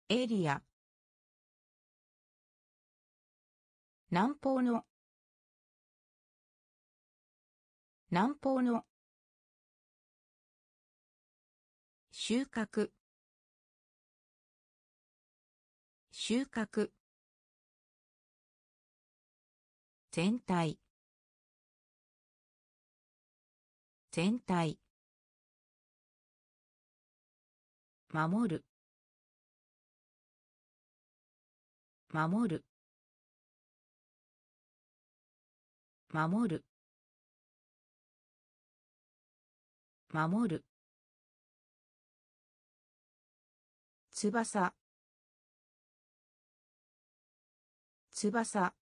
S1: エリア南方の。南方の。収穫。収穫。全体。全体。守る。守る。守る。守る。翼。翼。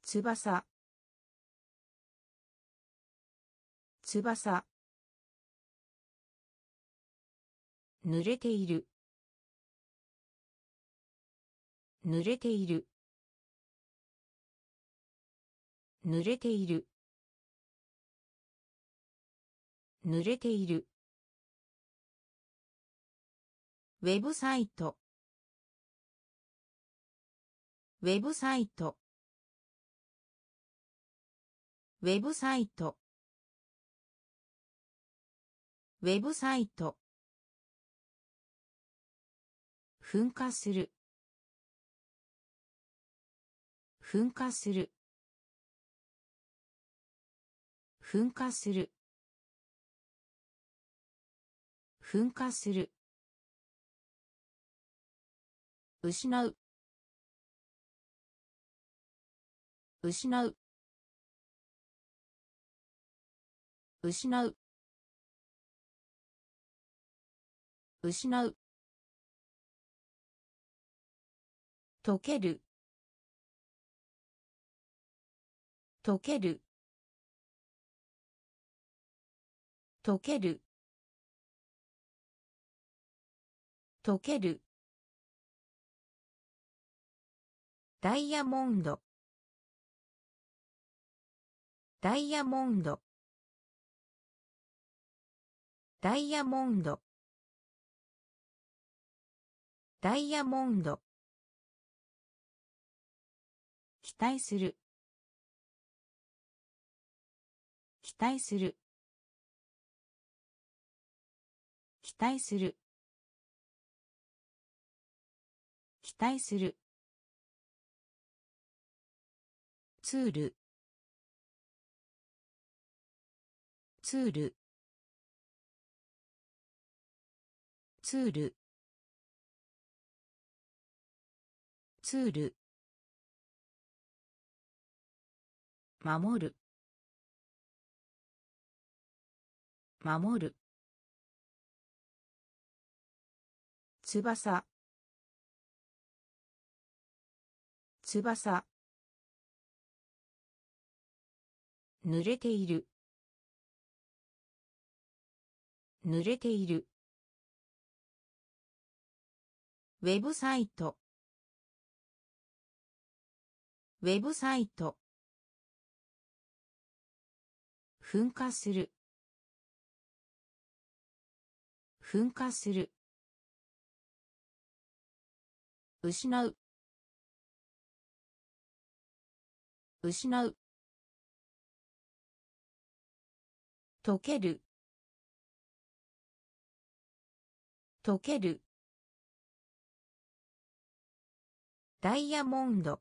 S1: 翼。翼。濡れている。濡れている。濡れている。濡れている。ウェブサイト。ウェブサイト。ウェブサイト。ウェブサイト。噴火する。噴火する。噴火する。噴火する。失う。失う。失う。失う。溶ける。溶ける。溶ける。溶ける。ダイヤモンド。ダイヤモンド。ダイヤモンド。ダイヤモンド。期待する。期待する。期待する。期待する。ツール。ツール。ツール。ツール。守る。守る。翼。翼。濡れている。濡れている。ウェブサイト。ウェブサイト。噴火する。噴火する。失う。失う。溶ける。溶ける。ダイヤモンド。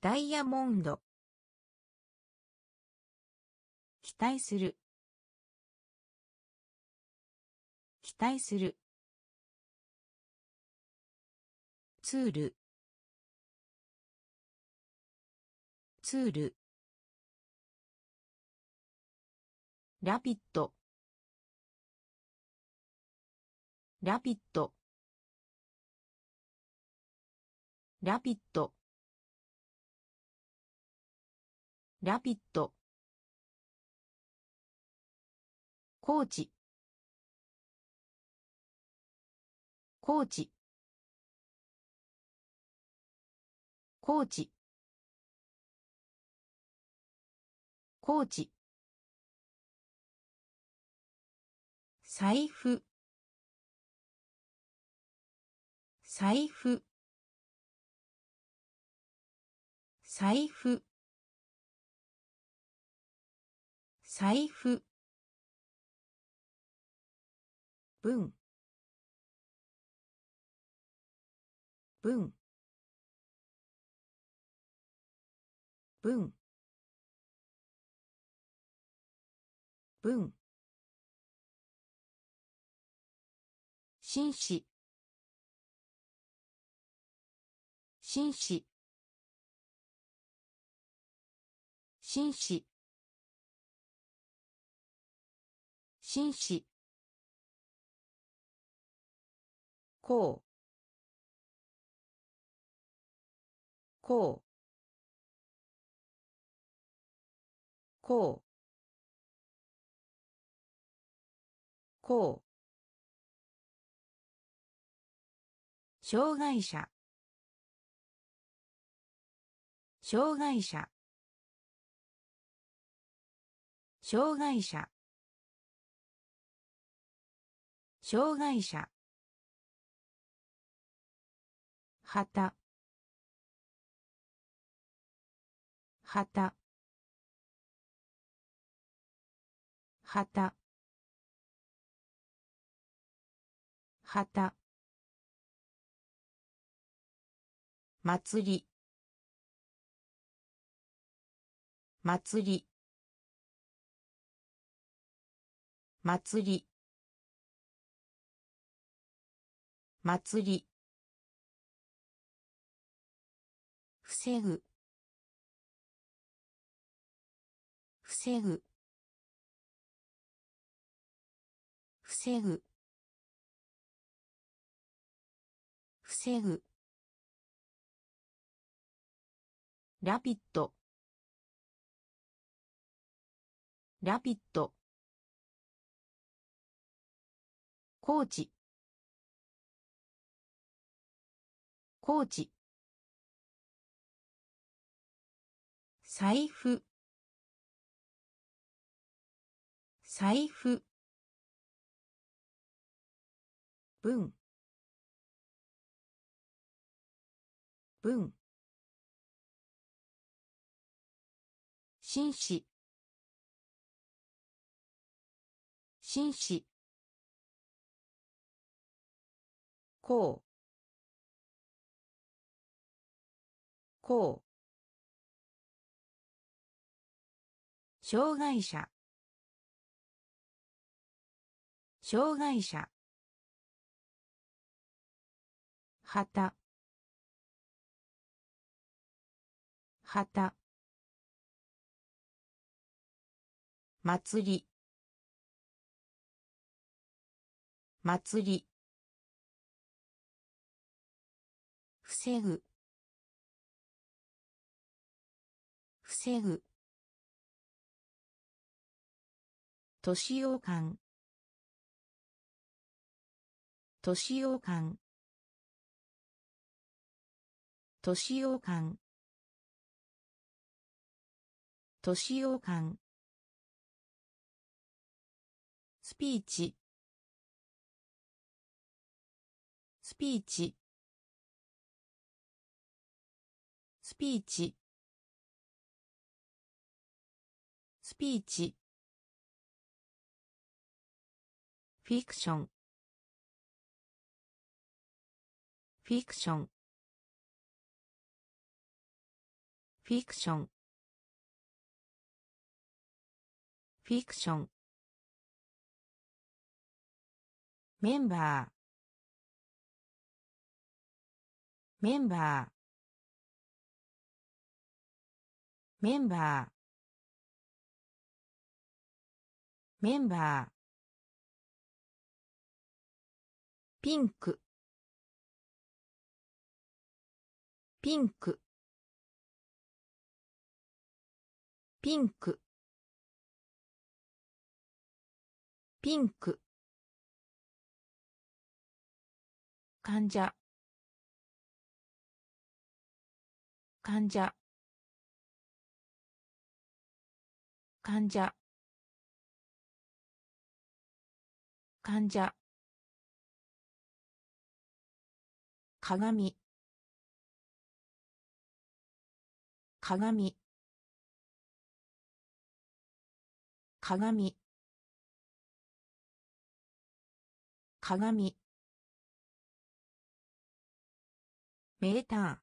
S1: ダイヤモンド。期待する。期待する。ツール。ツール。ラピッドラピッドラピッドラピッドコーチコーチコーチコーチ財布。財布。財布。財布。文。文。文。文。紳士。紳士。紳士。紳士。こうこうこうこう障害者。障害者。障害者。障害者。旗。旗。旗。旗。祭り。祭り。祭り。祭り。防ぐ。防ぐ。防ぐ。防ぐ。ラピッドラピッドコーチ。コーチ。財布。財布。文。文。紳士。紳士。こうこう障害者。障害者。旗。旗祭り。祭り。防ぐ。防ぐ。年用感年用感年用感年用感スピーチ。スピーチ。スピーチ。スピーチ。フィクション。フィクション。フィクション。フィクション。メンバー。メンバー。メンバー。メンバー。ピンク。ピンク。ピンク。ピンク。患者。患者。患者。患者。鏡。鏡。鏡。鏡。メーター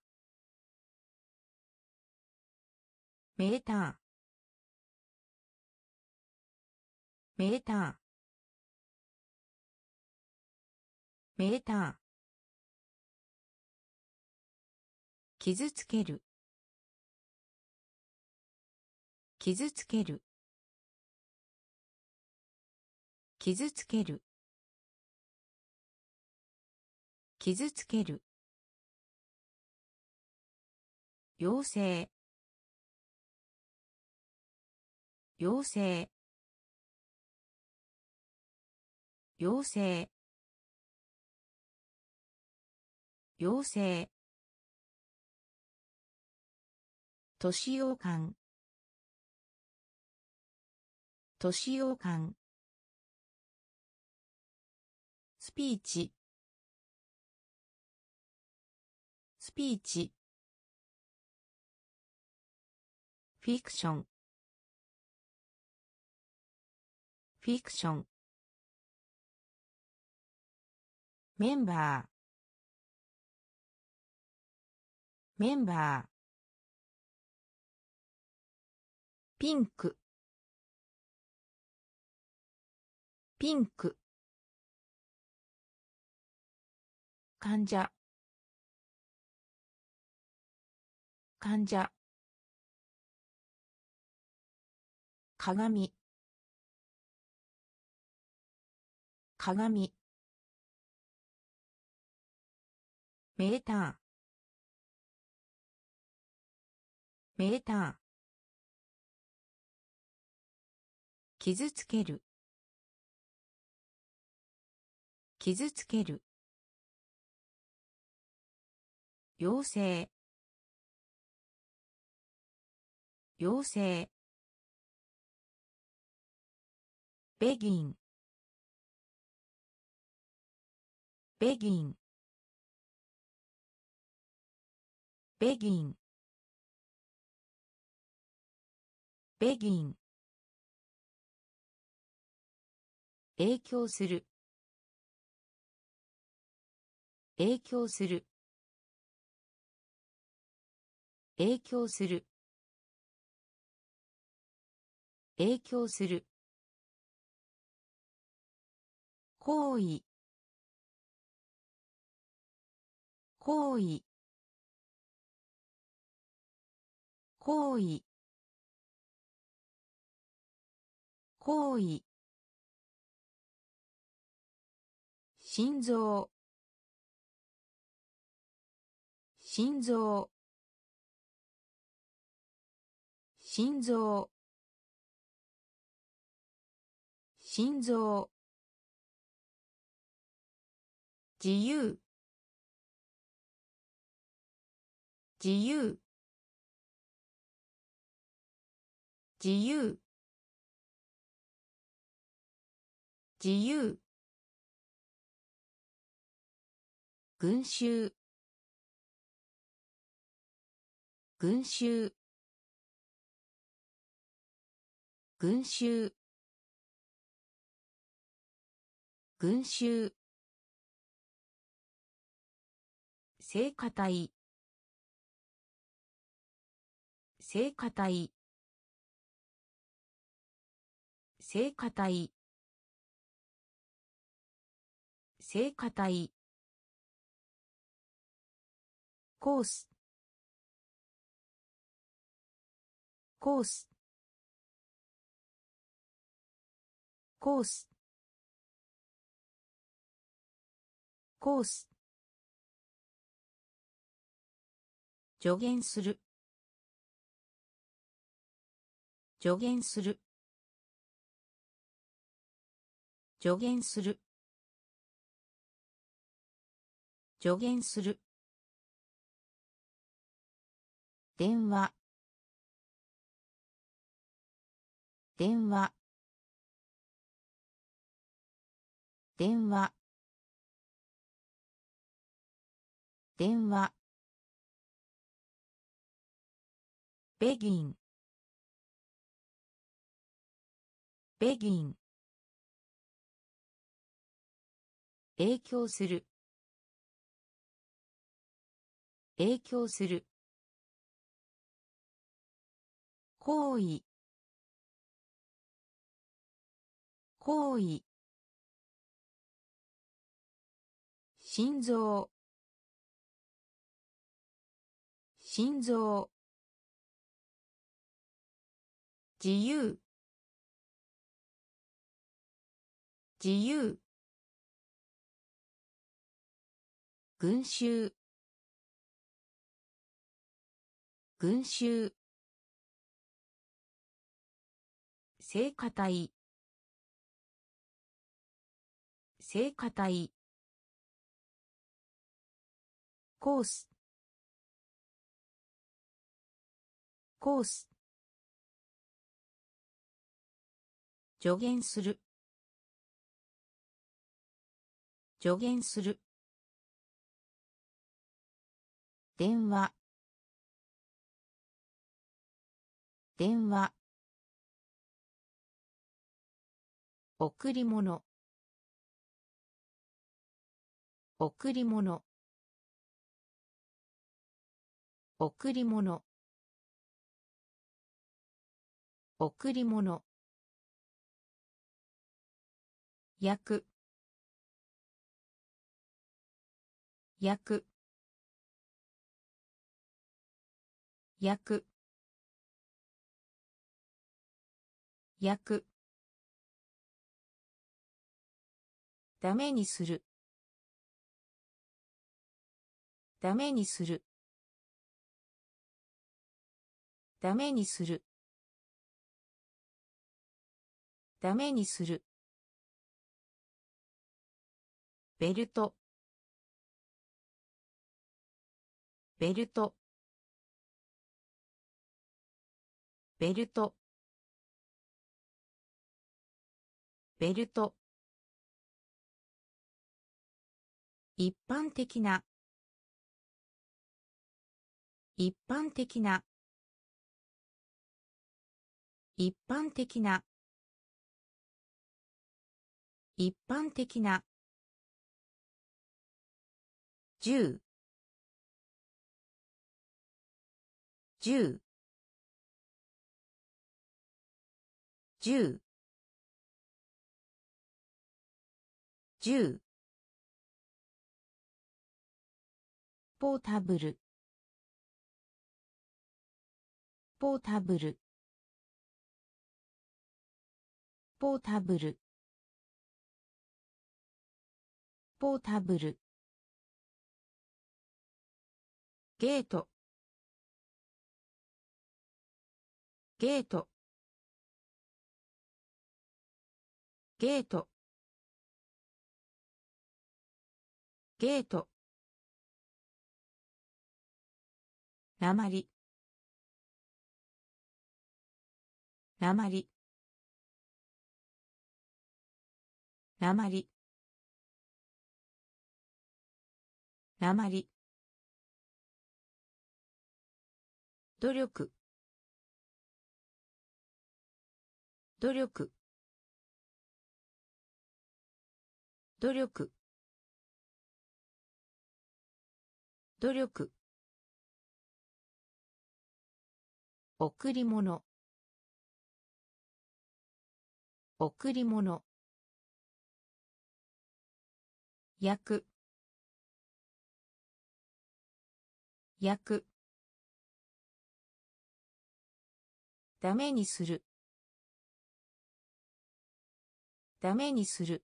S1: メーターメーターメーター傷つける。傷つける。傷つける。傷つける。妖精妖精妖精妖精年用感年用感スピーチ。スピーチ。フィクションフィクションメンバーメンバーピンクピンク患者。患者。鏡。鏡。メーター。メーター。傷つける。傷つける。妖精。妖精。ベギンベギンベギンベギン影響する。影響する。影響する。影響する。行為。行為。行為。行為。心臓。心臓。心臓。心臓。自由。自由。自由。自由。群衆。群衆。群衆。群衆。聖歌隊聖歌隊聖歌隊聖歌隊コース。コース。コース。コース。助言する。助言する。助言する。助言する。電話。電話。電話。電話。ベギンベギン影響する。影響する。行為。行為。心臓。心臓。自由。自由。群衆。群衆。聖歌隊。聖歌隊。コース。コース。助言する。助言する。電話。電話。贈り物。贈り物。贈り物。贈り物。焼く焼く焼く焼くダメにする。ダメにする。ダメにする。ダメにする。ベルト。ベルト。ベルト。ベルト。一般的な。一般的な。一般的な。一般的な。十。十。十。十。ポータブルポータブルポータブルポータブルゲート。ゲート。ゲート。ゲート。なまりなまりなまりなまり努力。努力。努力。努力。贈り物。贈り物。焼く焼くダメにする。ダメにする。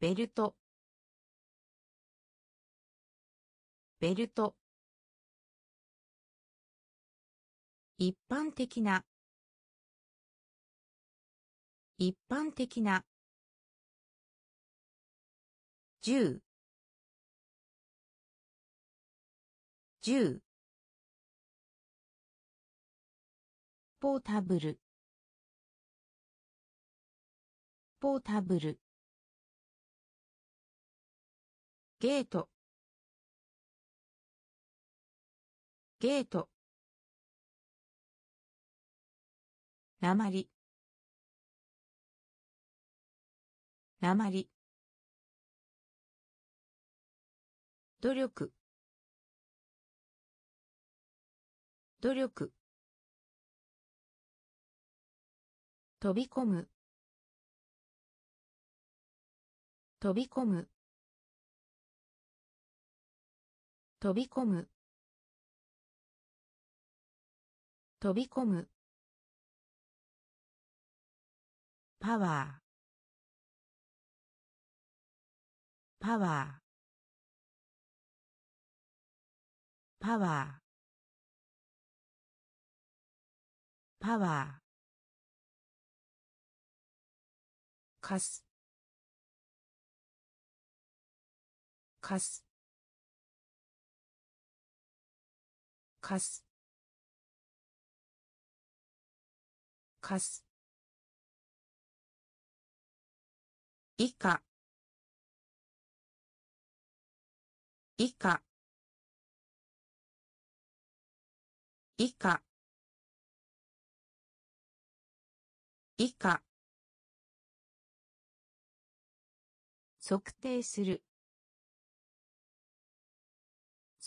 S1: ベルト。ベルト。一般的な。一般的な。十。十。ポータブル。ポータブル。ゲート。ゲート。なまりなまり努力。努力。飛び込む。飛び込む。飛び込む。飛び込む。パワー。パワー。パワー。パワー。かす。かす。かす。かす。以下。以下。以下。以下。
S2: 測定する。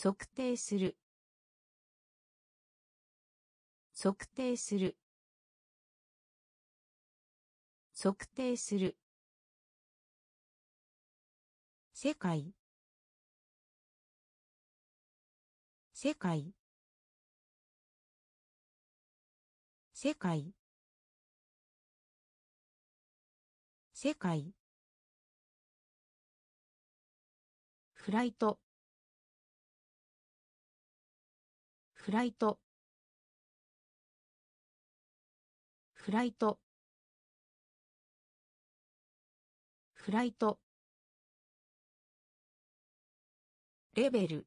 S2: 測定する。測定する。測定する。世界？世界？世界？世界？フライト。フライト。フライト。フライト。レベル。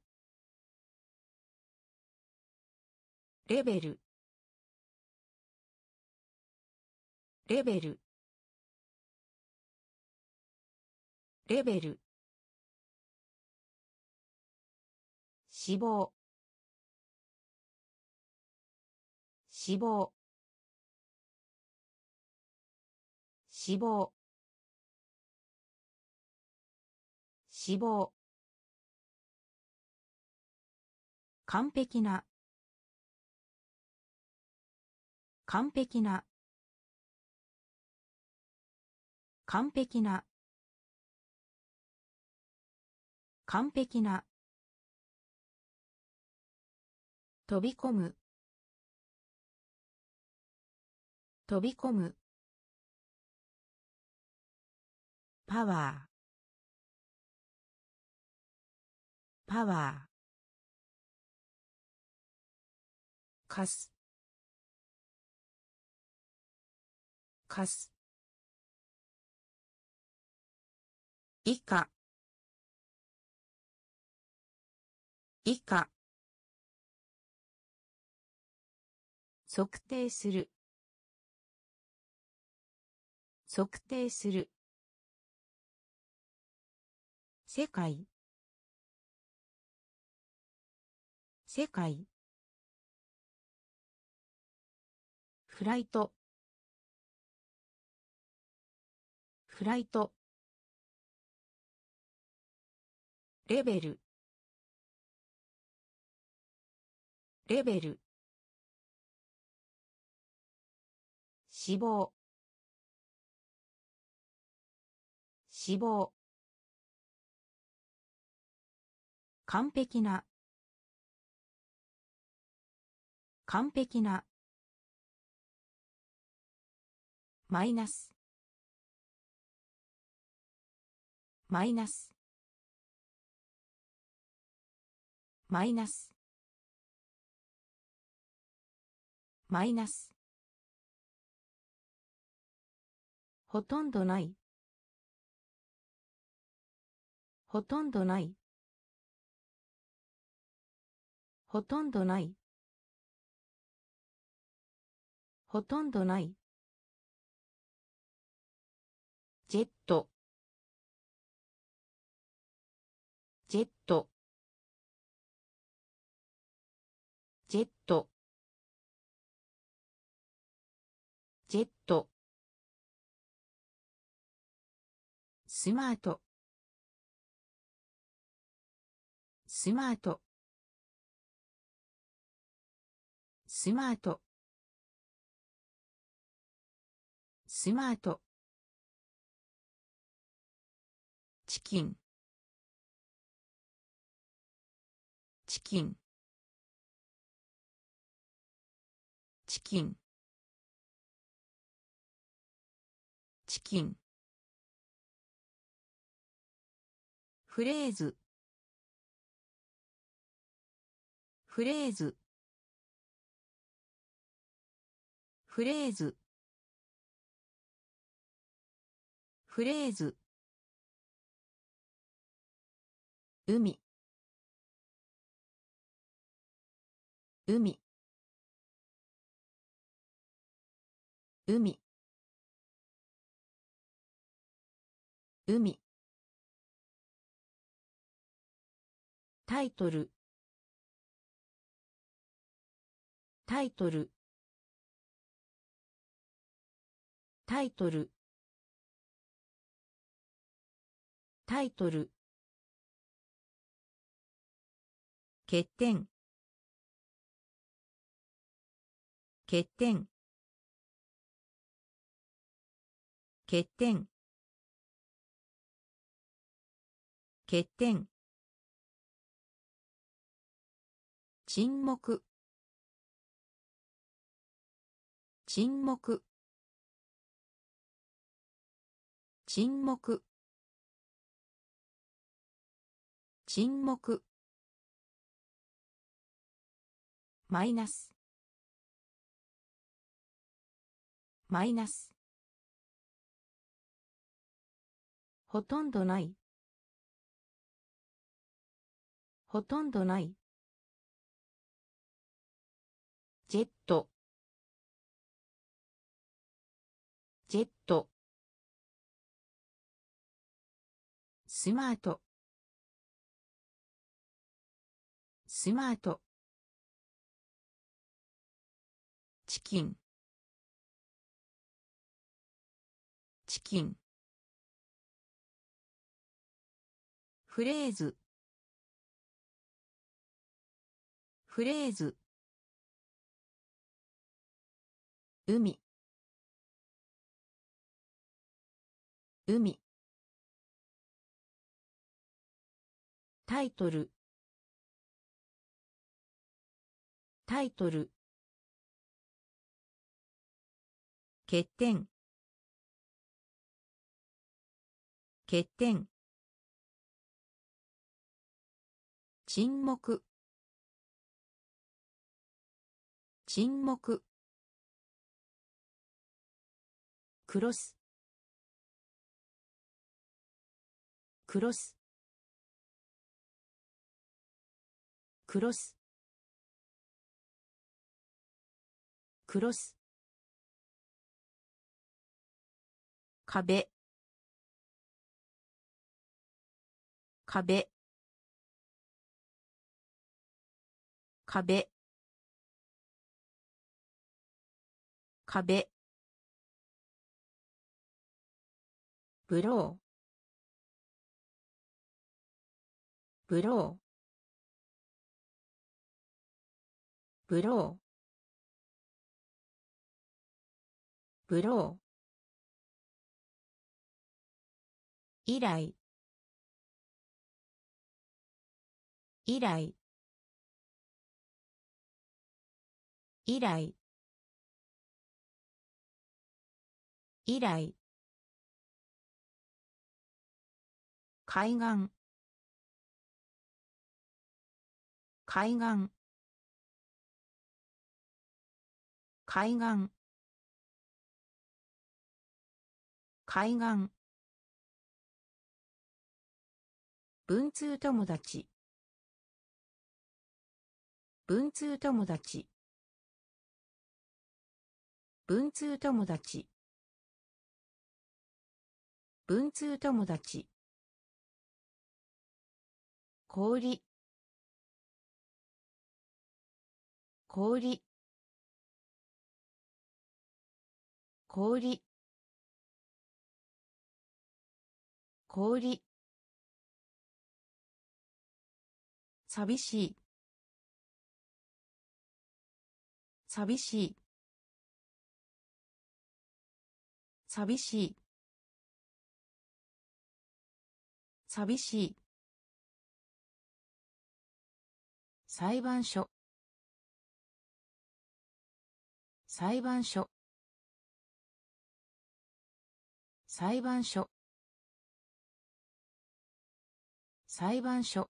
S2: レベル。レベル。レベル。死亡死亡死亡死亡完璧な。完璧な。完璧な。完璧な。飛び込む。飛び込む。パワー。パワー。かす。かす。以下。以下測定する。測定する。世界？世界？フライト？フライト？レベル？レベル？死亡死亡完璧な。完璧な。マイナス。マイナス。マイナス。マイナス。ほとんどない。ほとんどない。ほとんどない。ほとんどない。ジェット。ジェット。ジェット。ジェット。スマート。スマート。スマート。スマート。チキン。チキン。チキン。チキン。フレーズ。フレーズ。フレーズ。フレーズ。海。海。海。海。タイトル。タイトル。タイトル。タイトル。欠点。欠点。欠点。欠点。沈黙。沈黙。沈黙。沈黙。マイナス。マイナス。ほとんどない。ほとんどない。ジェット。ジェット。スマート。スマート。チキン。チキン。フレーズ。フレーズ。海。海。タイトル。タイトル。欠点。欠点。沈黙。沈黙。クロス。クロス。クロス。クロス。壁。壁。壁。壁。ブロー。ブロー。ブロー。ブロー。依頼依頼依頼依頼海岸。海岸。海岸。海岸。文通友達。文通友達。文通友達。文通友達。氷。氷。氷。氷。寂しい。寂しい。寂しい。寂しい。裁判所。裁判所。裁判所。裁判所。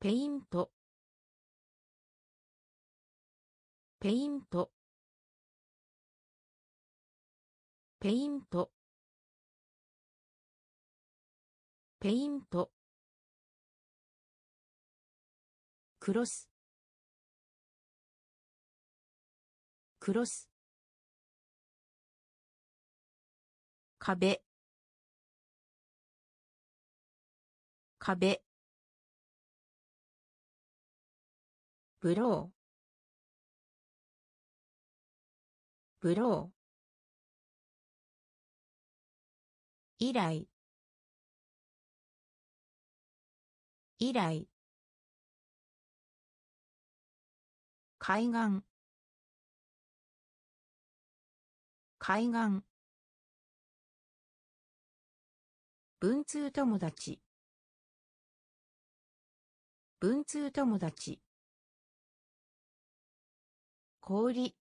S2: ペイント。ペイント。ペイント。ペイント。クロス。クロス。壁。壁。ブロー。
S1: ブロー。以来。以来。海岸。海岸。文通友達。文通友達。氷。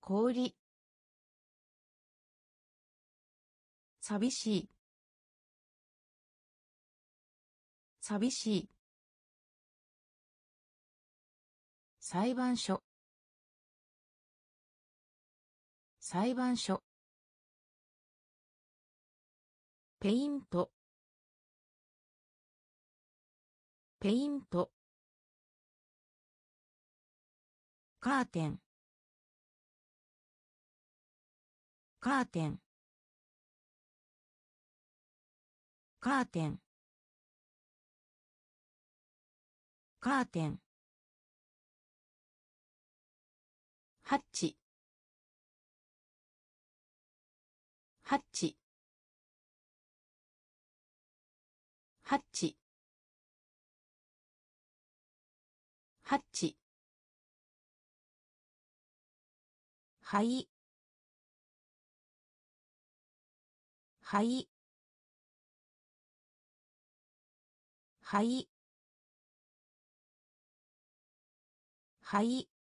S1: 氷。寂しい。寂しい。裁判所。裁判所。ペイント。ペイント。カーテン。カーテン。カーテン。カーテン。ハッチハッチハッチハッチはいはいはいはい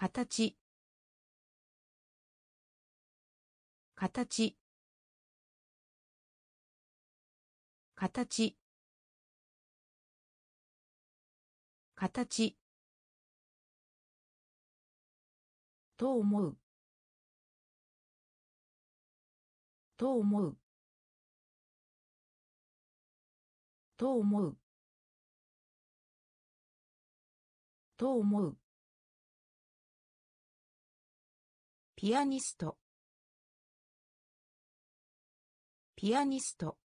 S1: 形。形。形。形。と思う。と思う。と思う。と思う。ピアニスト。ピアニスト。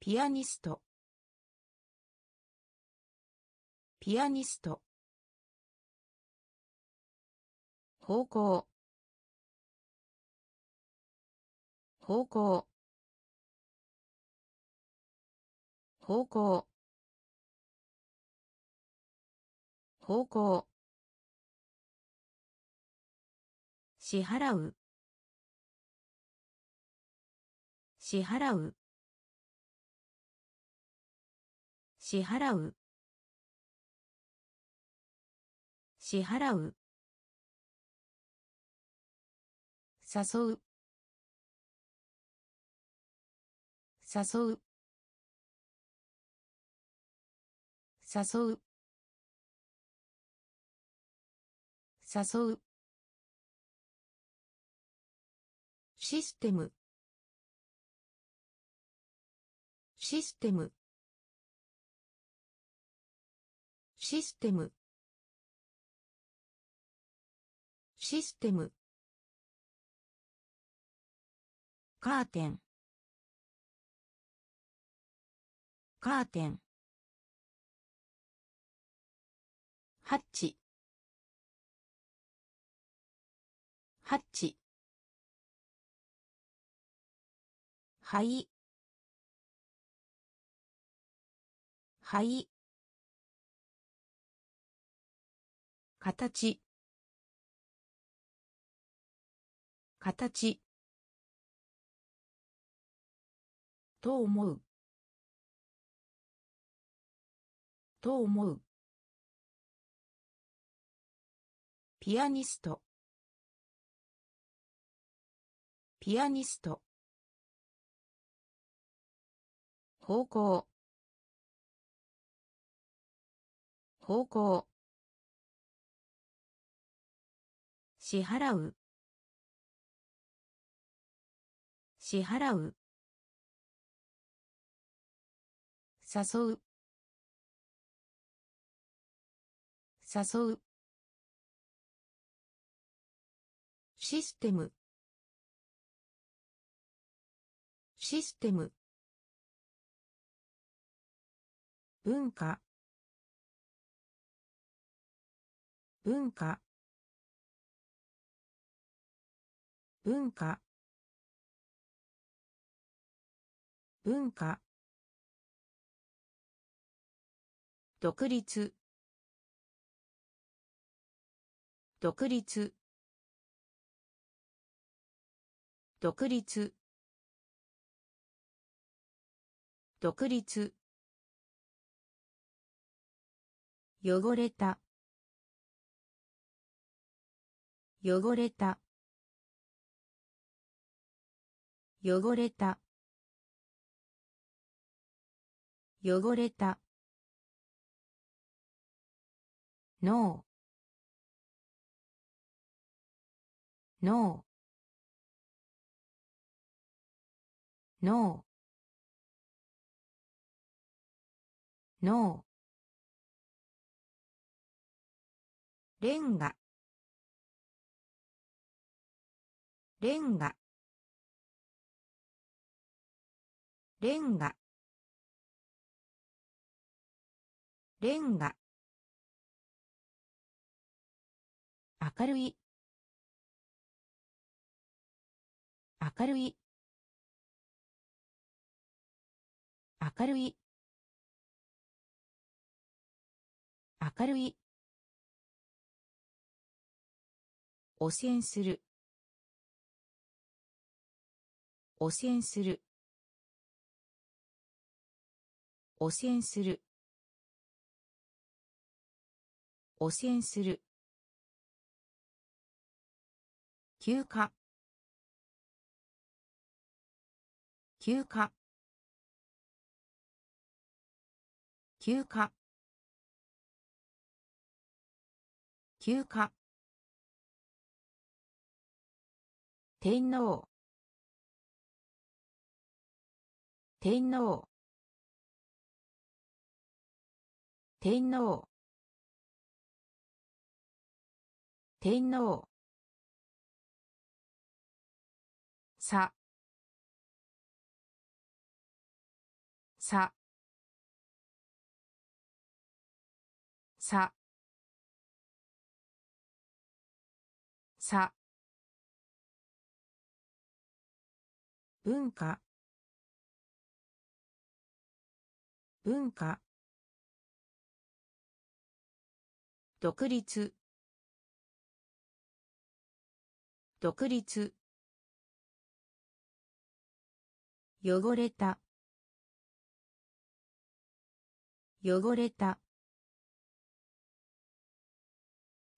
S1: ピアニスト。ピアニスト。方向。方向。方向。方向。支払う。支払う。支払う。支払う。誘う。誘う。誘う。システム。システム。システム。システム。カーテン。カーテン。ハッチ。ハッチ。はい。はい。形。形。と思う。と思う。ピアニスト。ピアニスト。方向。方向。支払う。支払う。誘う。誘う。システム。システム。文化。文化。文化。文化。独立。独立。独立。独立。汚れた。汚れた。汚れた。汚れた。ノーノーノーレンガ。レンガ。レンガ。レンガ。明るい。明るい。明るい。明るい。汚染する。汚染する。汚染する。汚染する。休暇。休暇。休暇。休暇。天皇。天皇。天皇。天皇。さ。さ。さ。さ。文化。文化。独立。独立。汚れた。汚れた。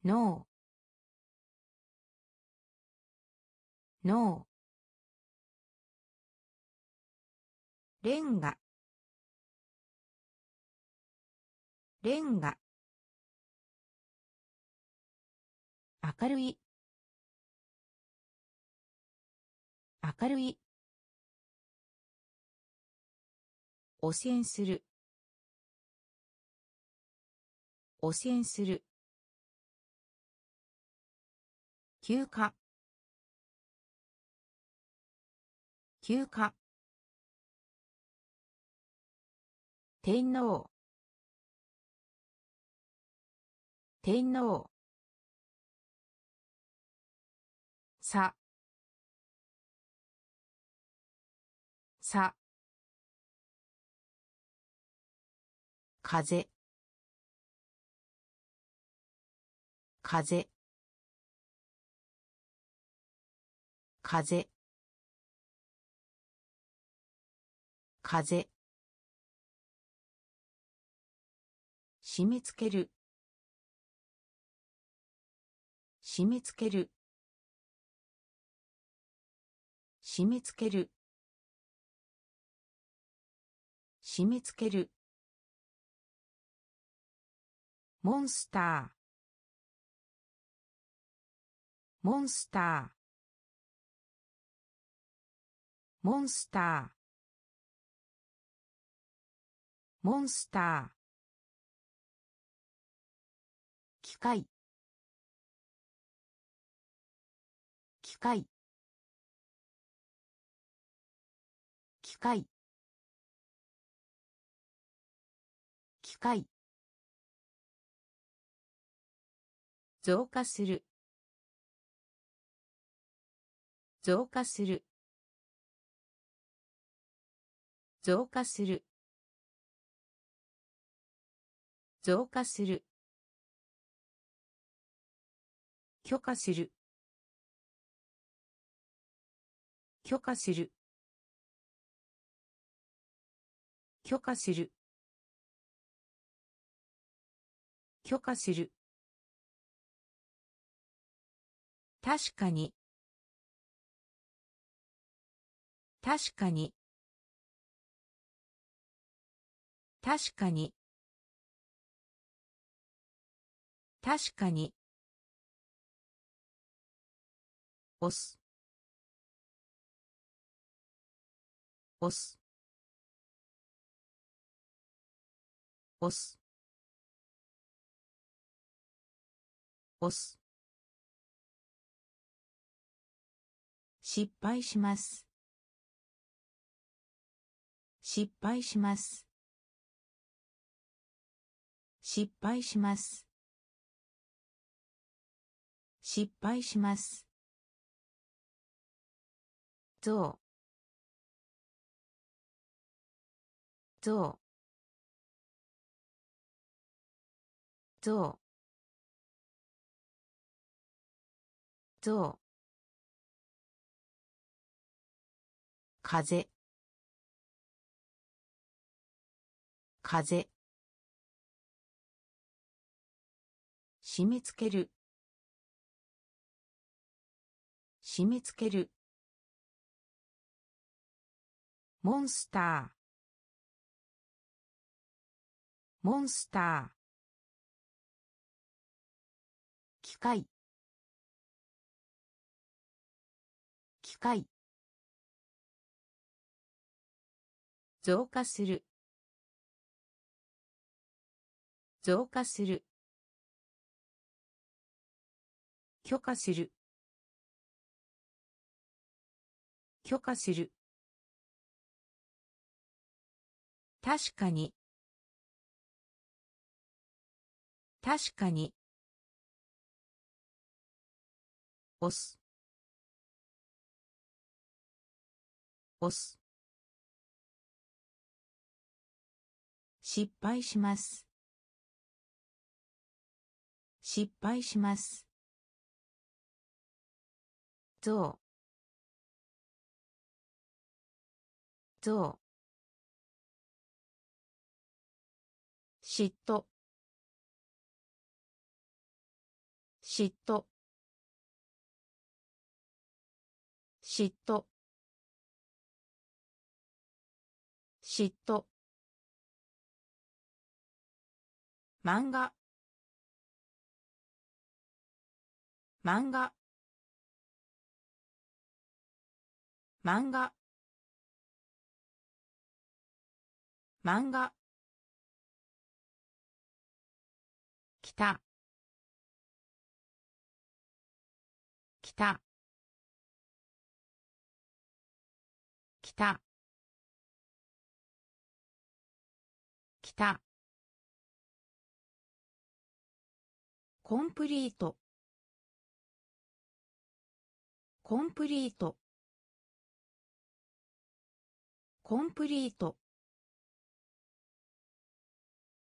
S1: ノーノレンガ。レンガ。明るい。明るい。汚染する。汚染する。休暇。休暇。天皇。天皇。さ。さ。風。風。風。風。締め付ける。締め付ける。締め付ける。締め付ける。モンスター。モンスター。モンスター。モンスター。機械。機械。機械。機械。
S2: 増加する。増加する。増加する。増加する。許可する。許可する。許可する。許可する。確かに。確かに。確かに。確かに。押す。押す。押す。押す。失敗します。失敗します。失敗します。失敗します。ぞうぞうぞうぞう風。風。締め付ける。締め付ける。モンスター。モンスター。機械。機械。増加する。増加する。許可する。許可する。確かに。確かに。押す。押す。失敗します。失敗します。ぞう？嫉妬。嫉妬。嫉妬。嫉妬。漫画。漫画。漫画。漫画。た。きた。きた。きた。コンプリート。コンプリート。コンプリート。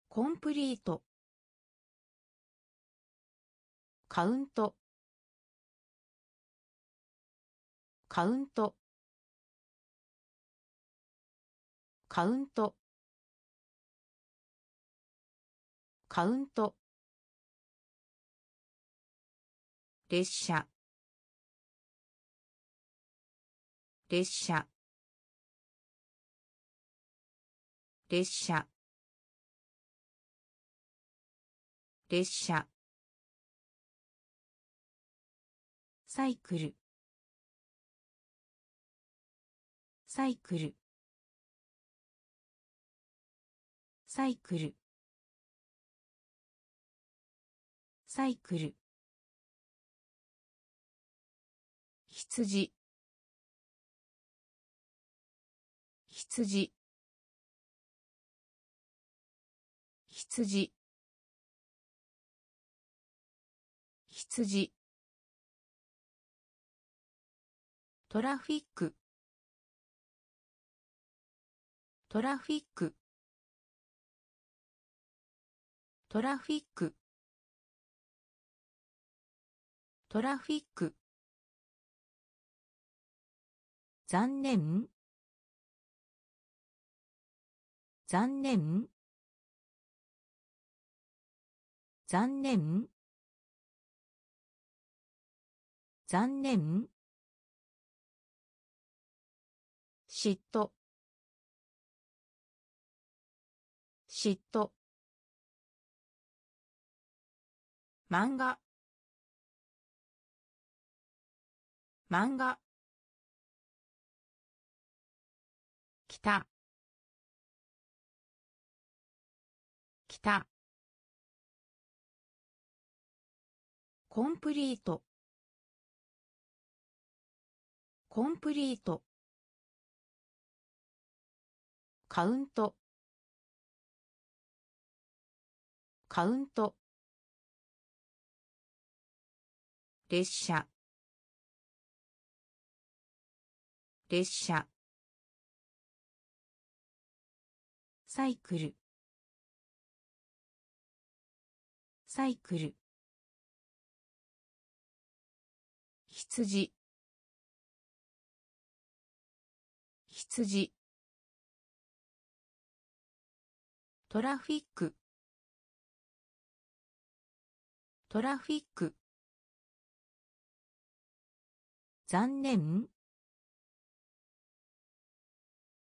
S2: コンプリート。カウント。カウント。カウント。カウント。列車。列車。列車。列車。サイクル。サイクル。サイクル。サイクル。羊。羊。羊。羊。トラフィック。トラフィック。トラフィック。トラフィック。残念。残念。残念。残念。嫉妬。嫉妬。漫画。漫画。北北コンプリート。コンプリート。カウント。カウント。列車。列車。サイクル。サイクル。羊。羊。トラフィック。トラフィック。残念。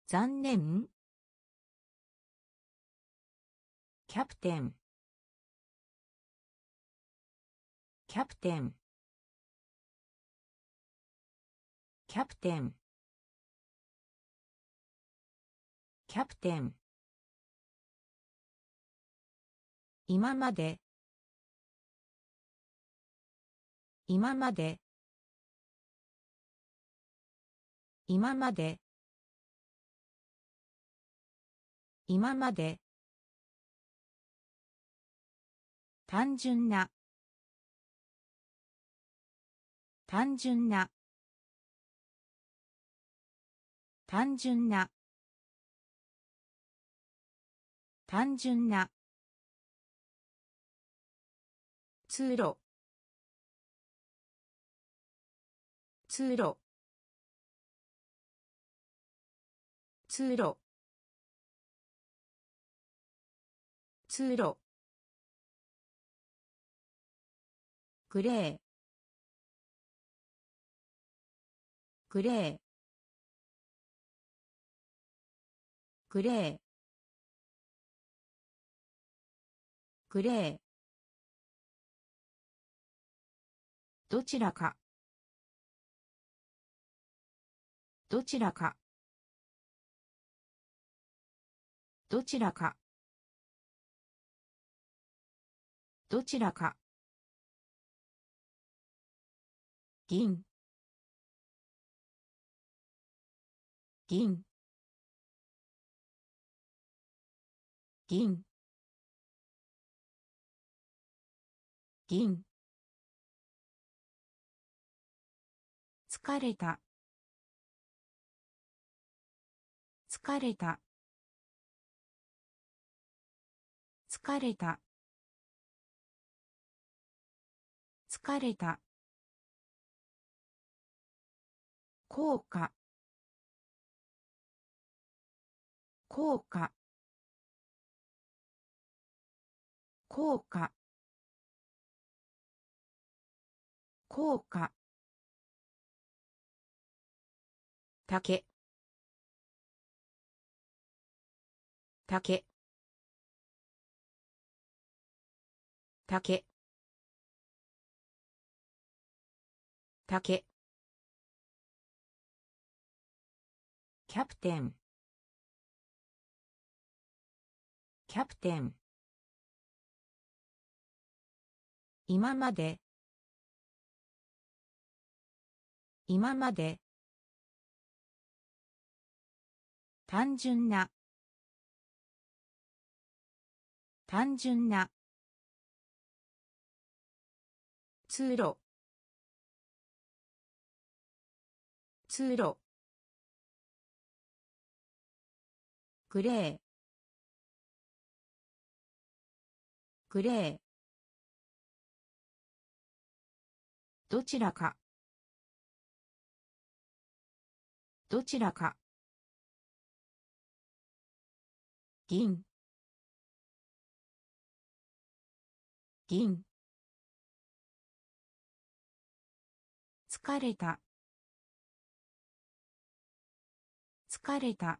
S2: 残念。キャプテン。キャプテン。キャプテン。キャプテン。今まで。今まで。今まで。今まで。単純な。単純な。単純な。単純な。通路。通路。通路。通路。グレー。グレー。グレー。グレー。どちらか。どちらか。どちらか。どちらか。銀。銀。銀。銀。疲れた。疲れた。疲れた。疲れた。効果。効果。効果。効果。竹。竹。竹。竹。キャプテン。キャプテン。今まで。今まで。単純な。単純な。通路。通路。グレー。グレー。どちらか。どちらか。銀。銀。疲れた。疲れた。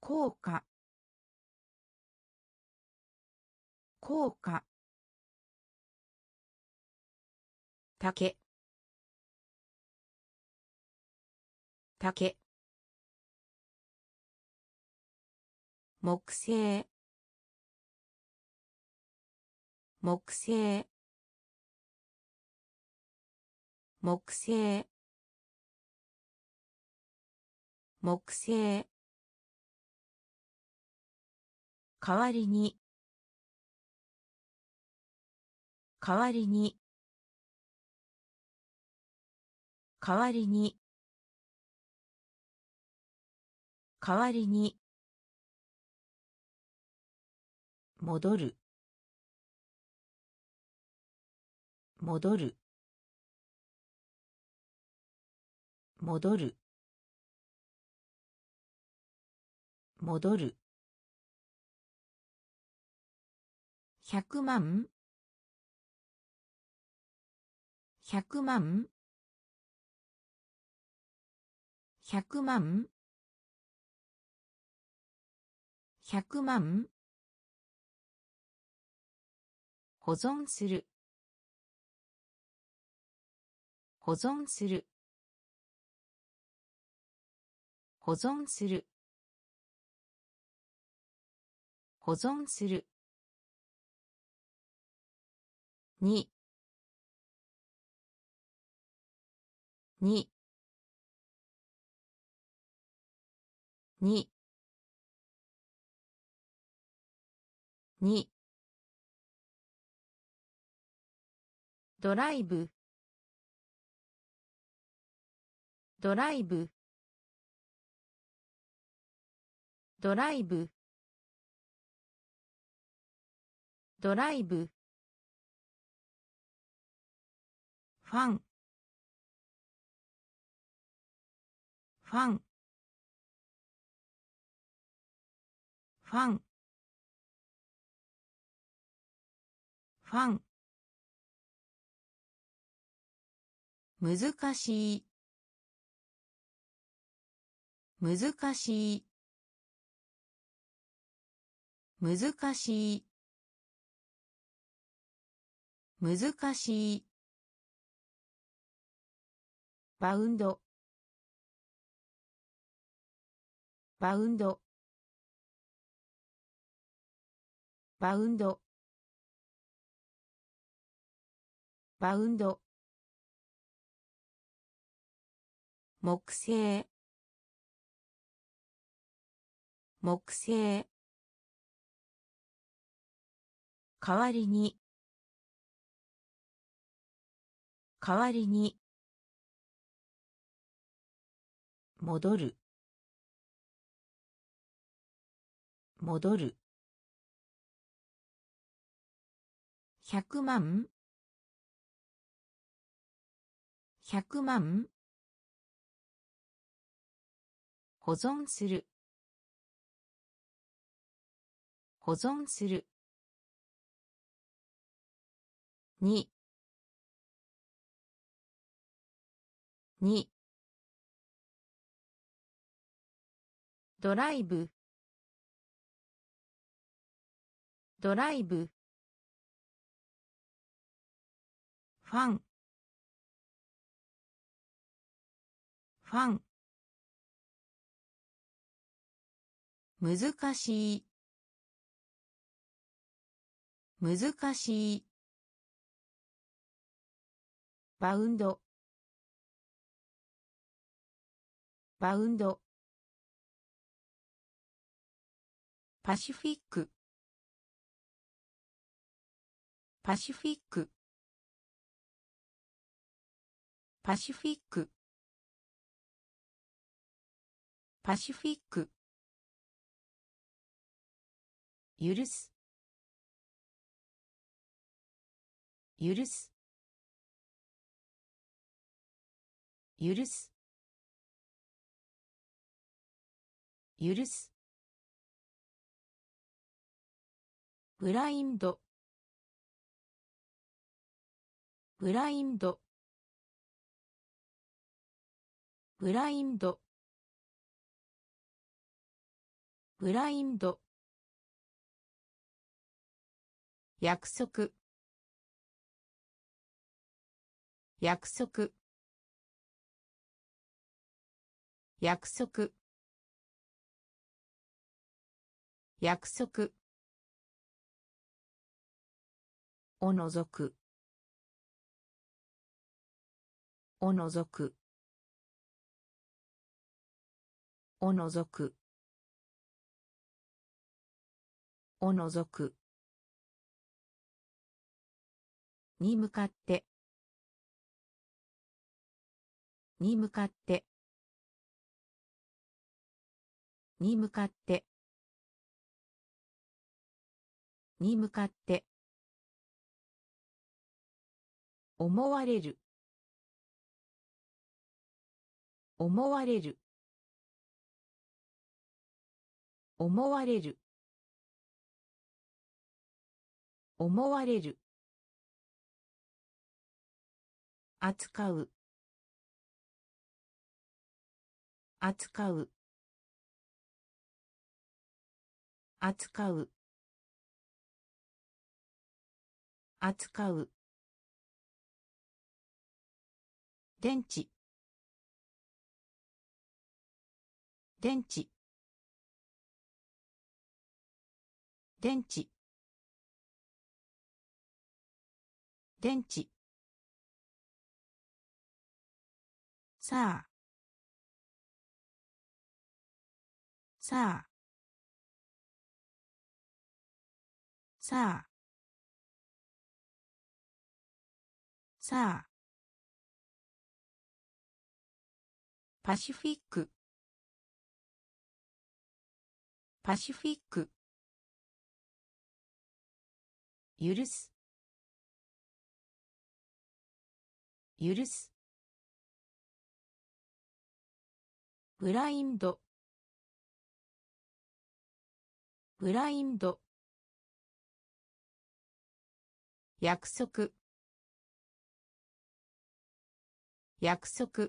S2: 効果。効果。竹。竹。木星。木星。木星。木星。代わりに。代わりに。代わりに。代わりに。戻る。戻る。戻る。戻る。100万。100万。100万。100万。保存する。保存する。保存する。保存する。に。に。に。に。ドライブ。ドライブ。ドライブ。ドライブ。ファン。ファン。ファン。ファン。難しい。難しい。難しい。難しい。バウンド。バウンド。バウンド。バウンド。木星。木星。代わりに。代わりに。戻る。戻る。百万。百万。保存する。保存する。ににドライブ。ドライブ。ファン。ファン。難しい。難しい。バウンド。バウンド。パシフィック。パシフィック。パシフィック。パシフィック。許す。許す。許す。許す。ブラインド。ブラインド。ブラインド。ブラインド。約束。約束。約束。約束。おのぞく。おのぞく。おのぞくおのぞく。に向かって。に向かって。に向かって。に向かって。思われる。思われる。思われる。思われる。扱う。扱う。扱う。扱う。電池。電池。電池。電池。さあ。さあ。さあ。さあ。パシフィック。パシフィック。許す。許す。ブラインド。ブラインド。約束。約束。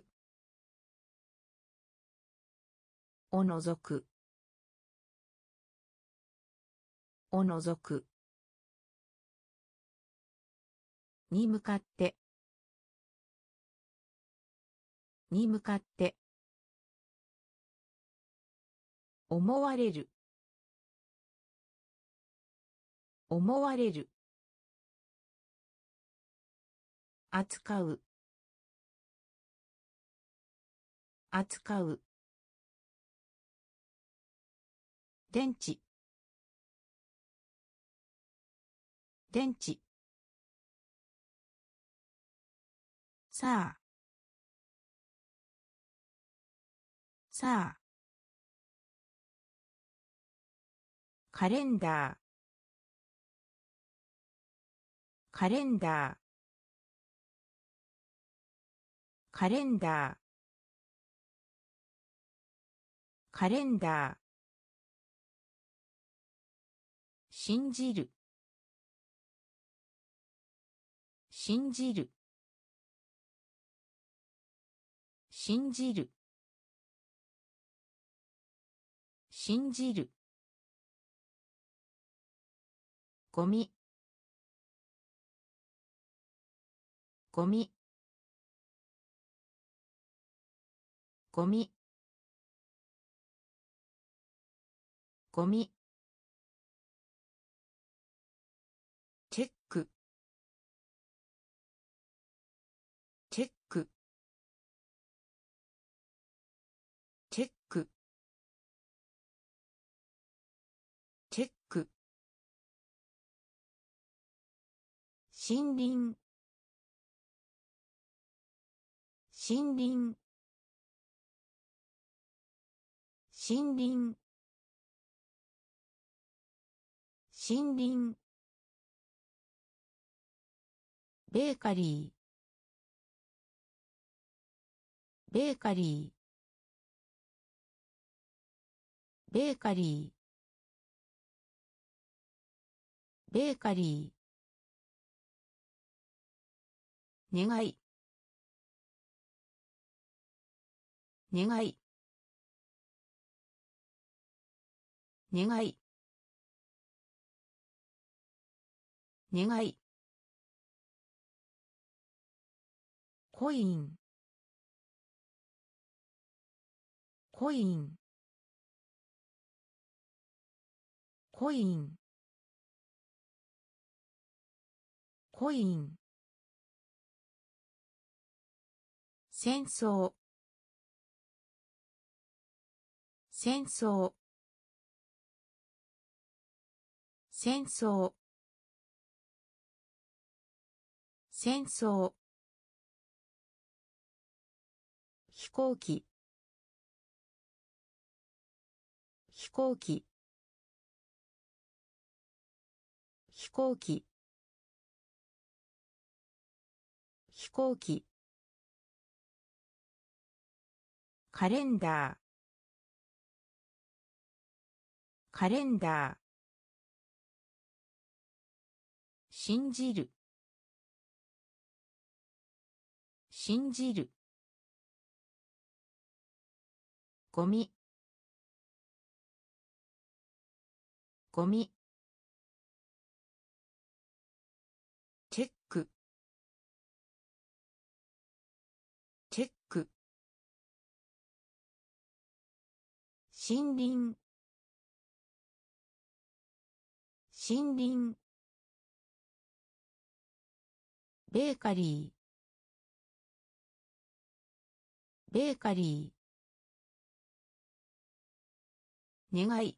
S2: おのぞく。おのぞく。に向かって。に向かって。思われる。思われる。扱う。扱う。電池。電池。さあ。さあ。カレンダー。カレンダー。カレンダー。カレンダー。信じる。信じる。信じる。信じる。ゴミ。ゴミ。ゴミ。ゴミ。
S1: 森林。森林。森林。森林。ベーカリー。ベーカリー。ベーカリー。ベーカリー。願い。願い。願い。願い。コイン。コイン。コイン。コイン。戦争。戦争。戦争。戦争。飛行機。飛行機。飛行機。飛行機。カレンダー。カレンダー。信じる。信じる。ゴミ。ゴミ。森林。森林。ベーカリー。ベーカリー。願い。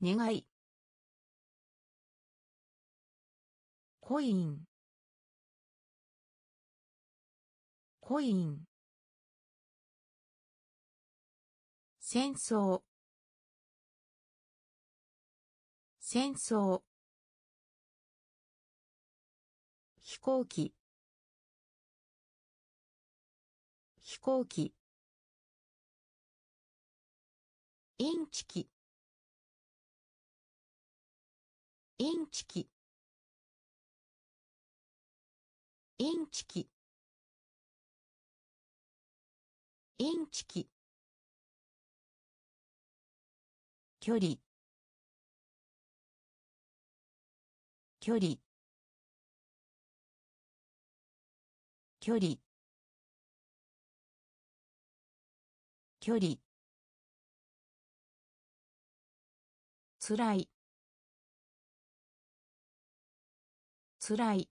S1: 願い。コイン。コイン。戦争。戦争。飛行機。飛行機。インチキ。インチキ。インチキ。インチキ。距離。距離。距離。距離。つらい。つらい。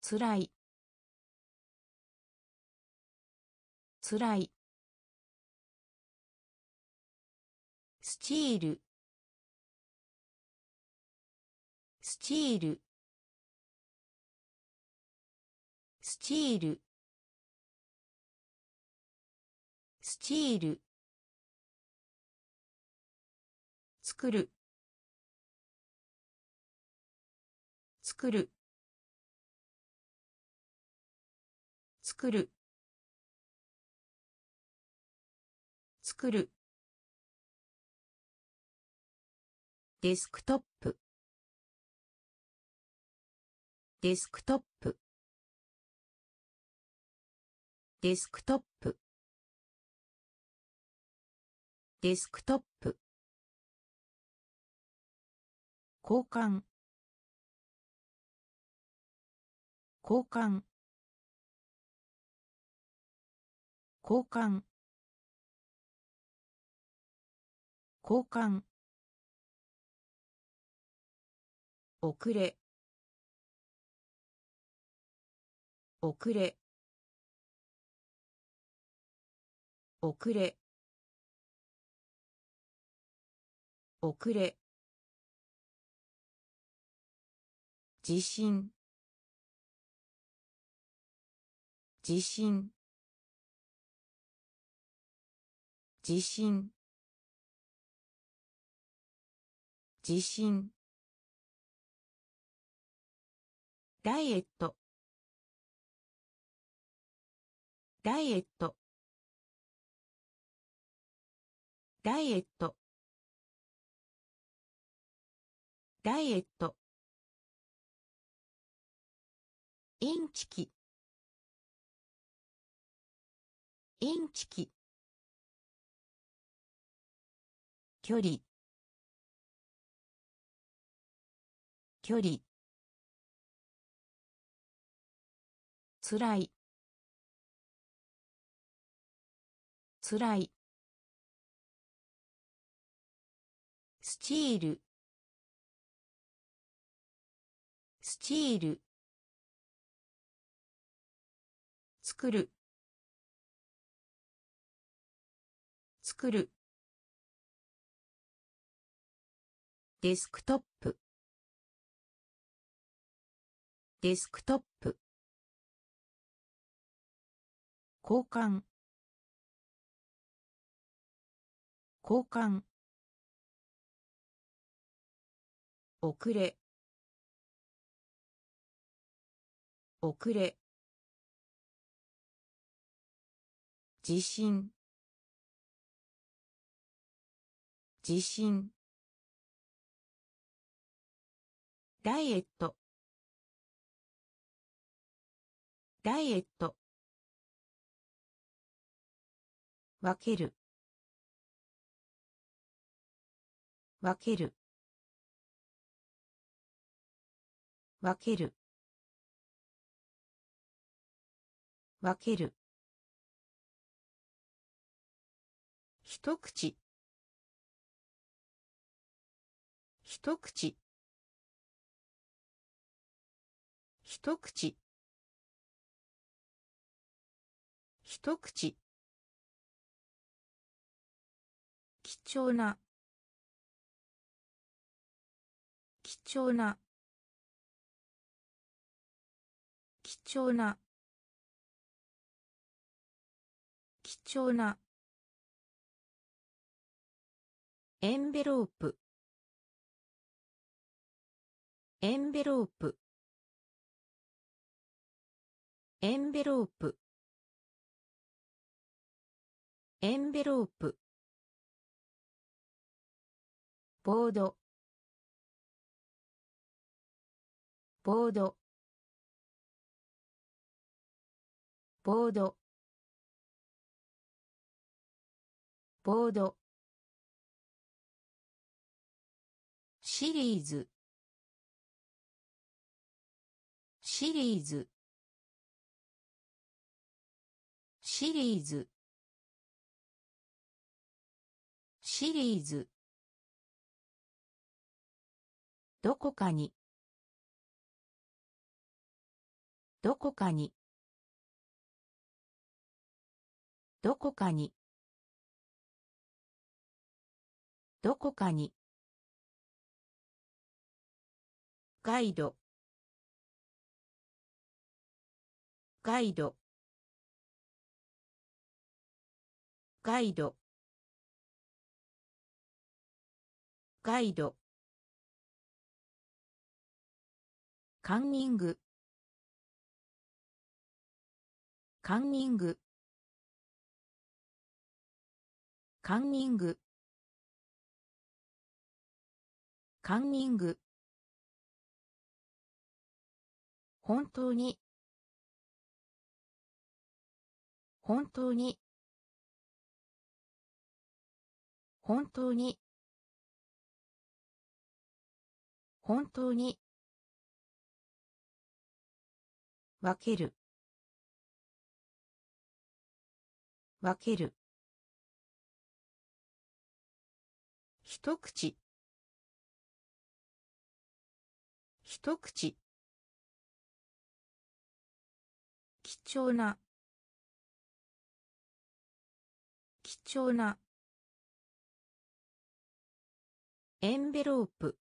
S1: つらい。つらい。スチール。スチール。スチール。スチール。作る。作る。作る。作る。デスクトップ。デスクトップ。デスクトップ。デスクトップ。交換。交換。交換。交換。遅れ。遅れ。遅れ。遅れ。
S2: 地震地震地震地震
S1: ダイエット。ダイエット。ダイエット。ダイエット。インチキ。インチキ。距離。距離。つらい。つらい。スチール。スチール。作る。作る。デスクトップ。デスクトップ。交換。交換。遅れ。遅れ。地震地震ダイエット。ダイエット。分ける。分ける。分ける。分ける。一口。一口。一口。一口。重な。貴重な。貴重な。貴重な。エンベロープ。エンベロープ。エンベロープ。エンベロープ。ボード。ボード。ボード。ボード。シリーズ。シリーズ。シリーズ。シリーズ。どこかに。どこかに。どこかに。どこかに。ガイド。ガイド。ガイド。ガイド。カンニング。カンニング。カンニング。カンニング。本当に。本当に。本当に。本当に。分ける。分ける。一口。一口。貴重な。貴重な。エンベロープ。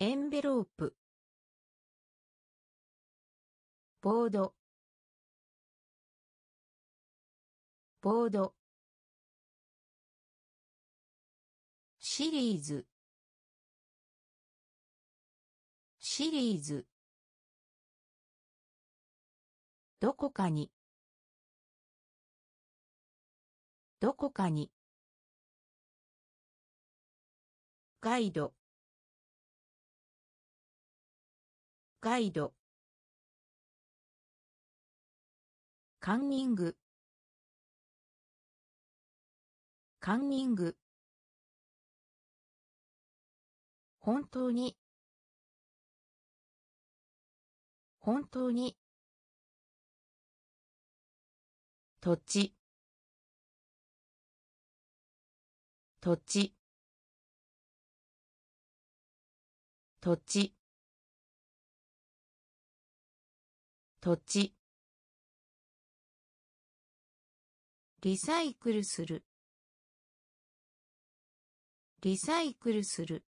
S1: エンベロープ。ボード。ボード。シリーズ。シリーズ。どこかに。どこかに。ガイド。ガイド。カンニング。カンニング。本当に。本当に。土地。土地。土地。土地。リサイクルする。リサイクルする。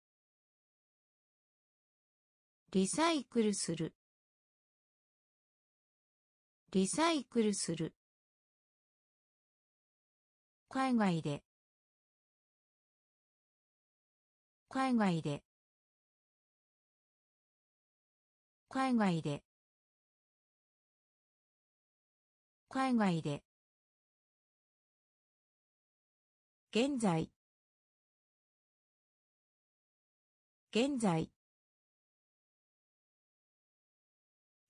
S1: リサイクルする。リサイクルする。海外で。海外で。海外で。海外で。現在。現在。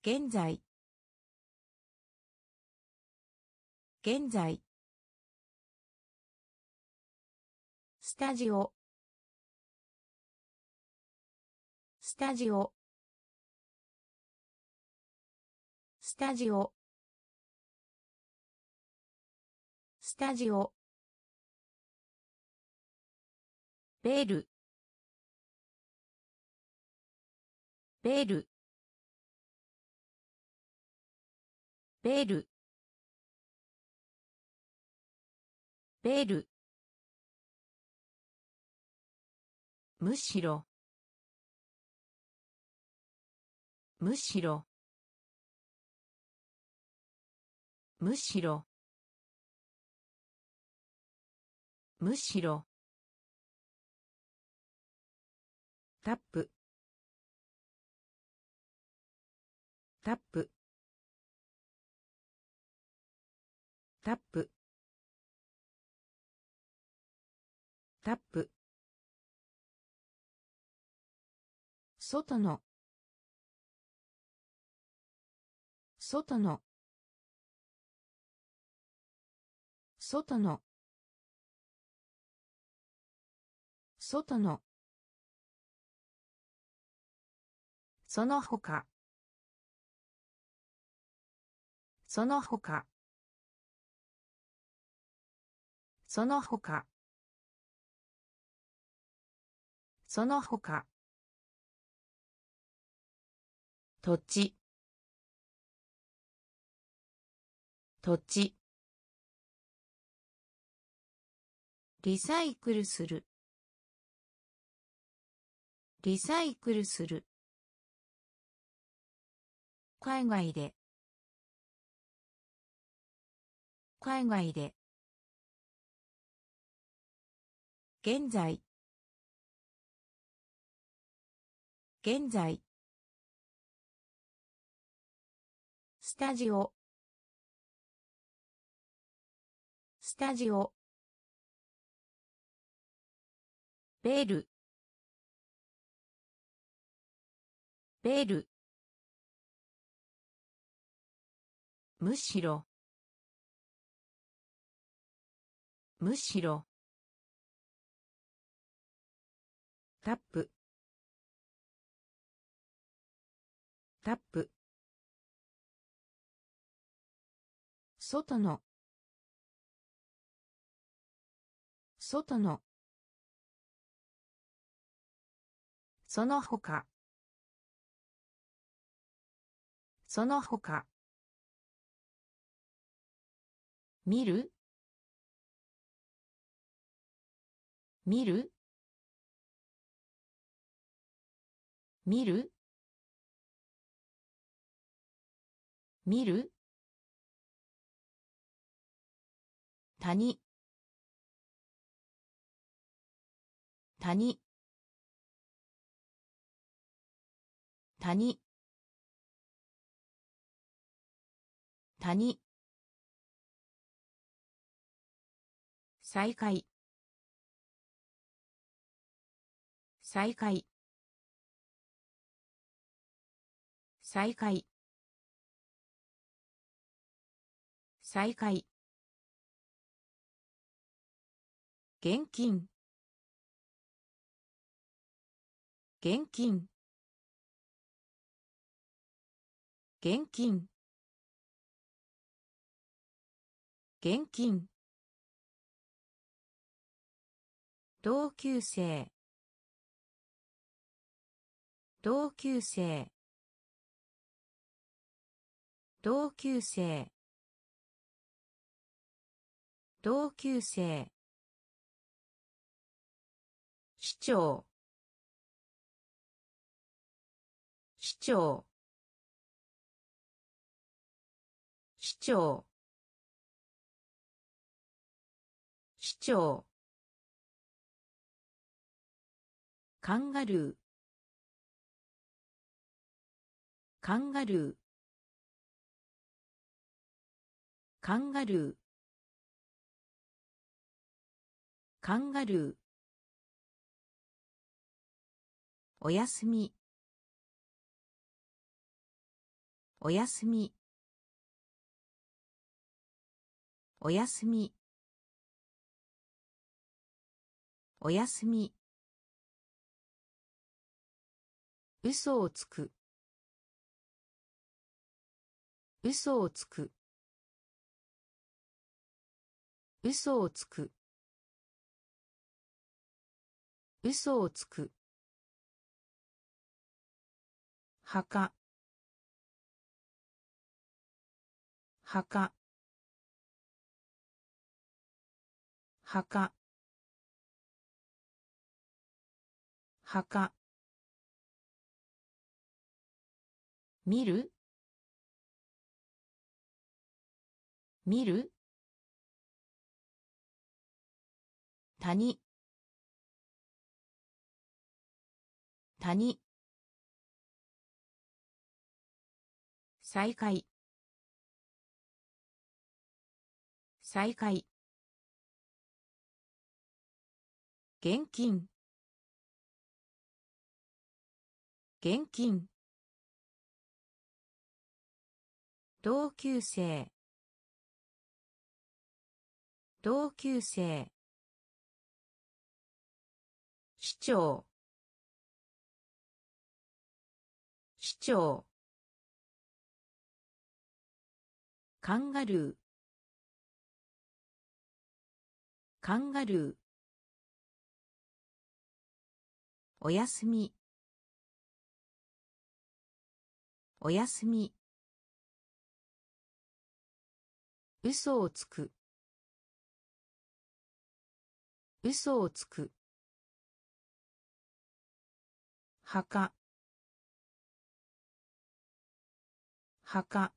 S1: 現在。現在。スタジオ。スタジオ。スタジオ。スタジオ。ベルベルベルベルむしろ。むしろ。むしろ。むしろ。タップ。タップ。タップ。タップ。外の。外の。外の。外の。その他。その他。その他。その他。土地。土地。リサイクルする。リサイクルする。海外で。海外で。現在。現在。スタジオ。スタジオ。ベール。ベール。むしろ。むしろ。タップ。タップ。外の。外の。その他。その他。見る？見る？見る？見る？谷。谷。谷。谷。再開。再開。再開。再開。現金。現金。現金。現金。同級生。同級生。同級生。同級生。市長。市長。市長。市長。カンガルー。カンガルー。カンガルー。カンガルー。おやすみ。おやすみ。おやすみ。おやすみ。嘘をつく。嘘をつく。嘘をつく。嘘をつく。墓。墓。墓。墓。見る？見る？谷。谷。再開。再開。現金。現金。同級生。同級生。市長。市長。カンガルー。カンガルー。おやすみ。おやすみ。嘘をつく。嘘をつく。墓。墓。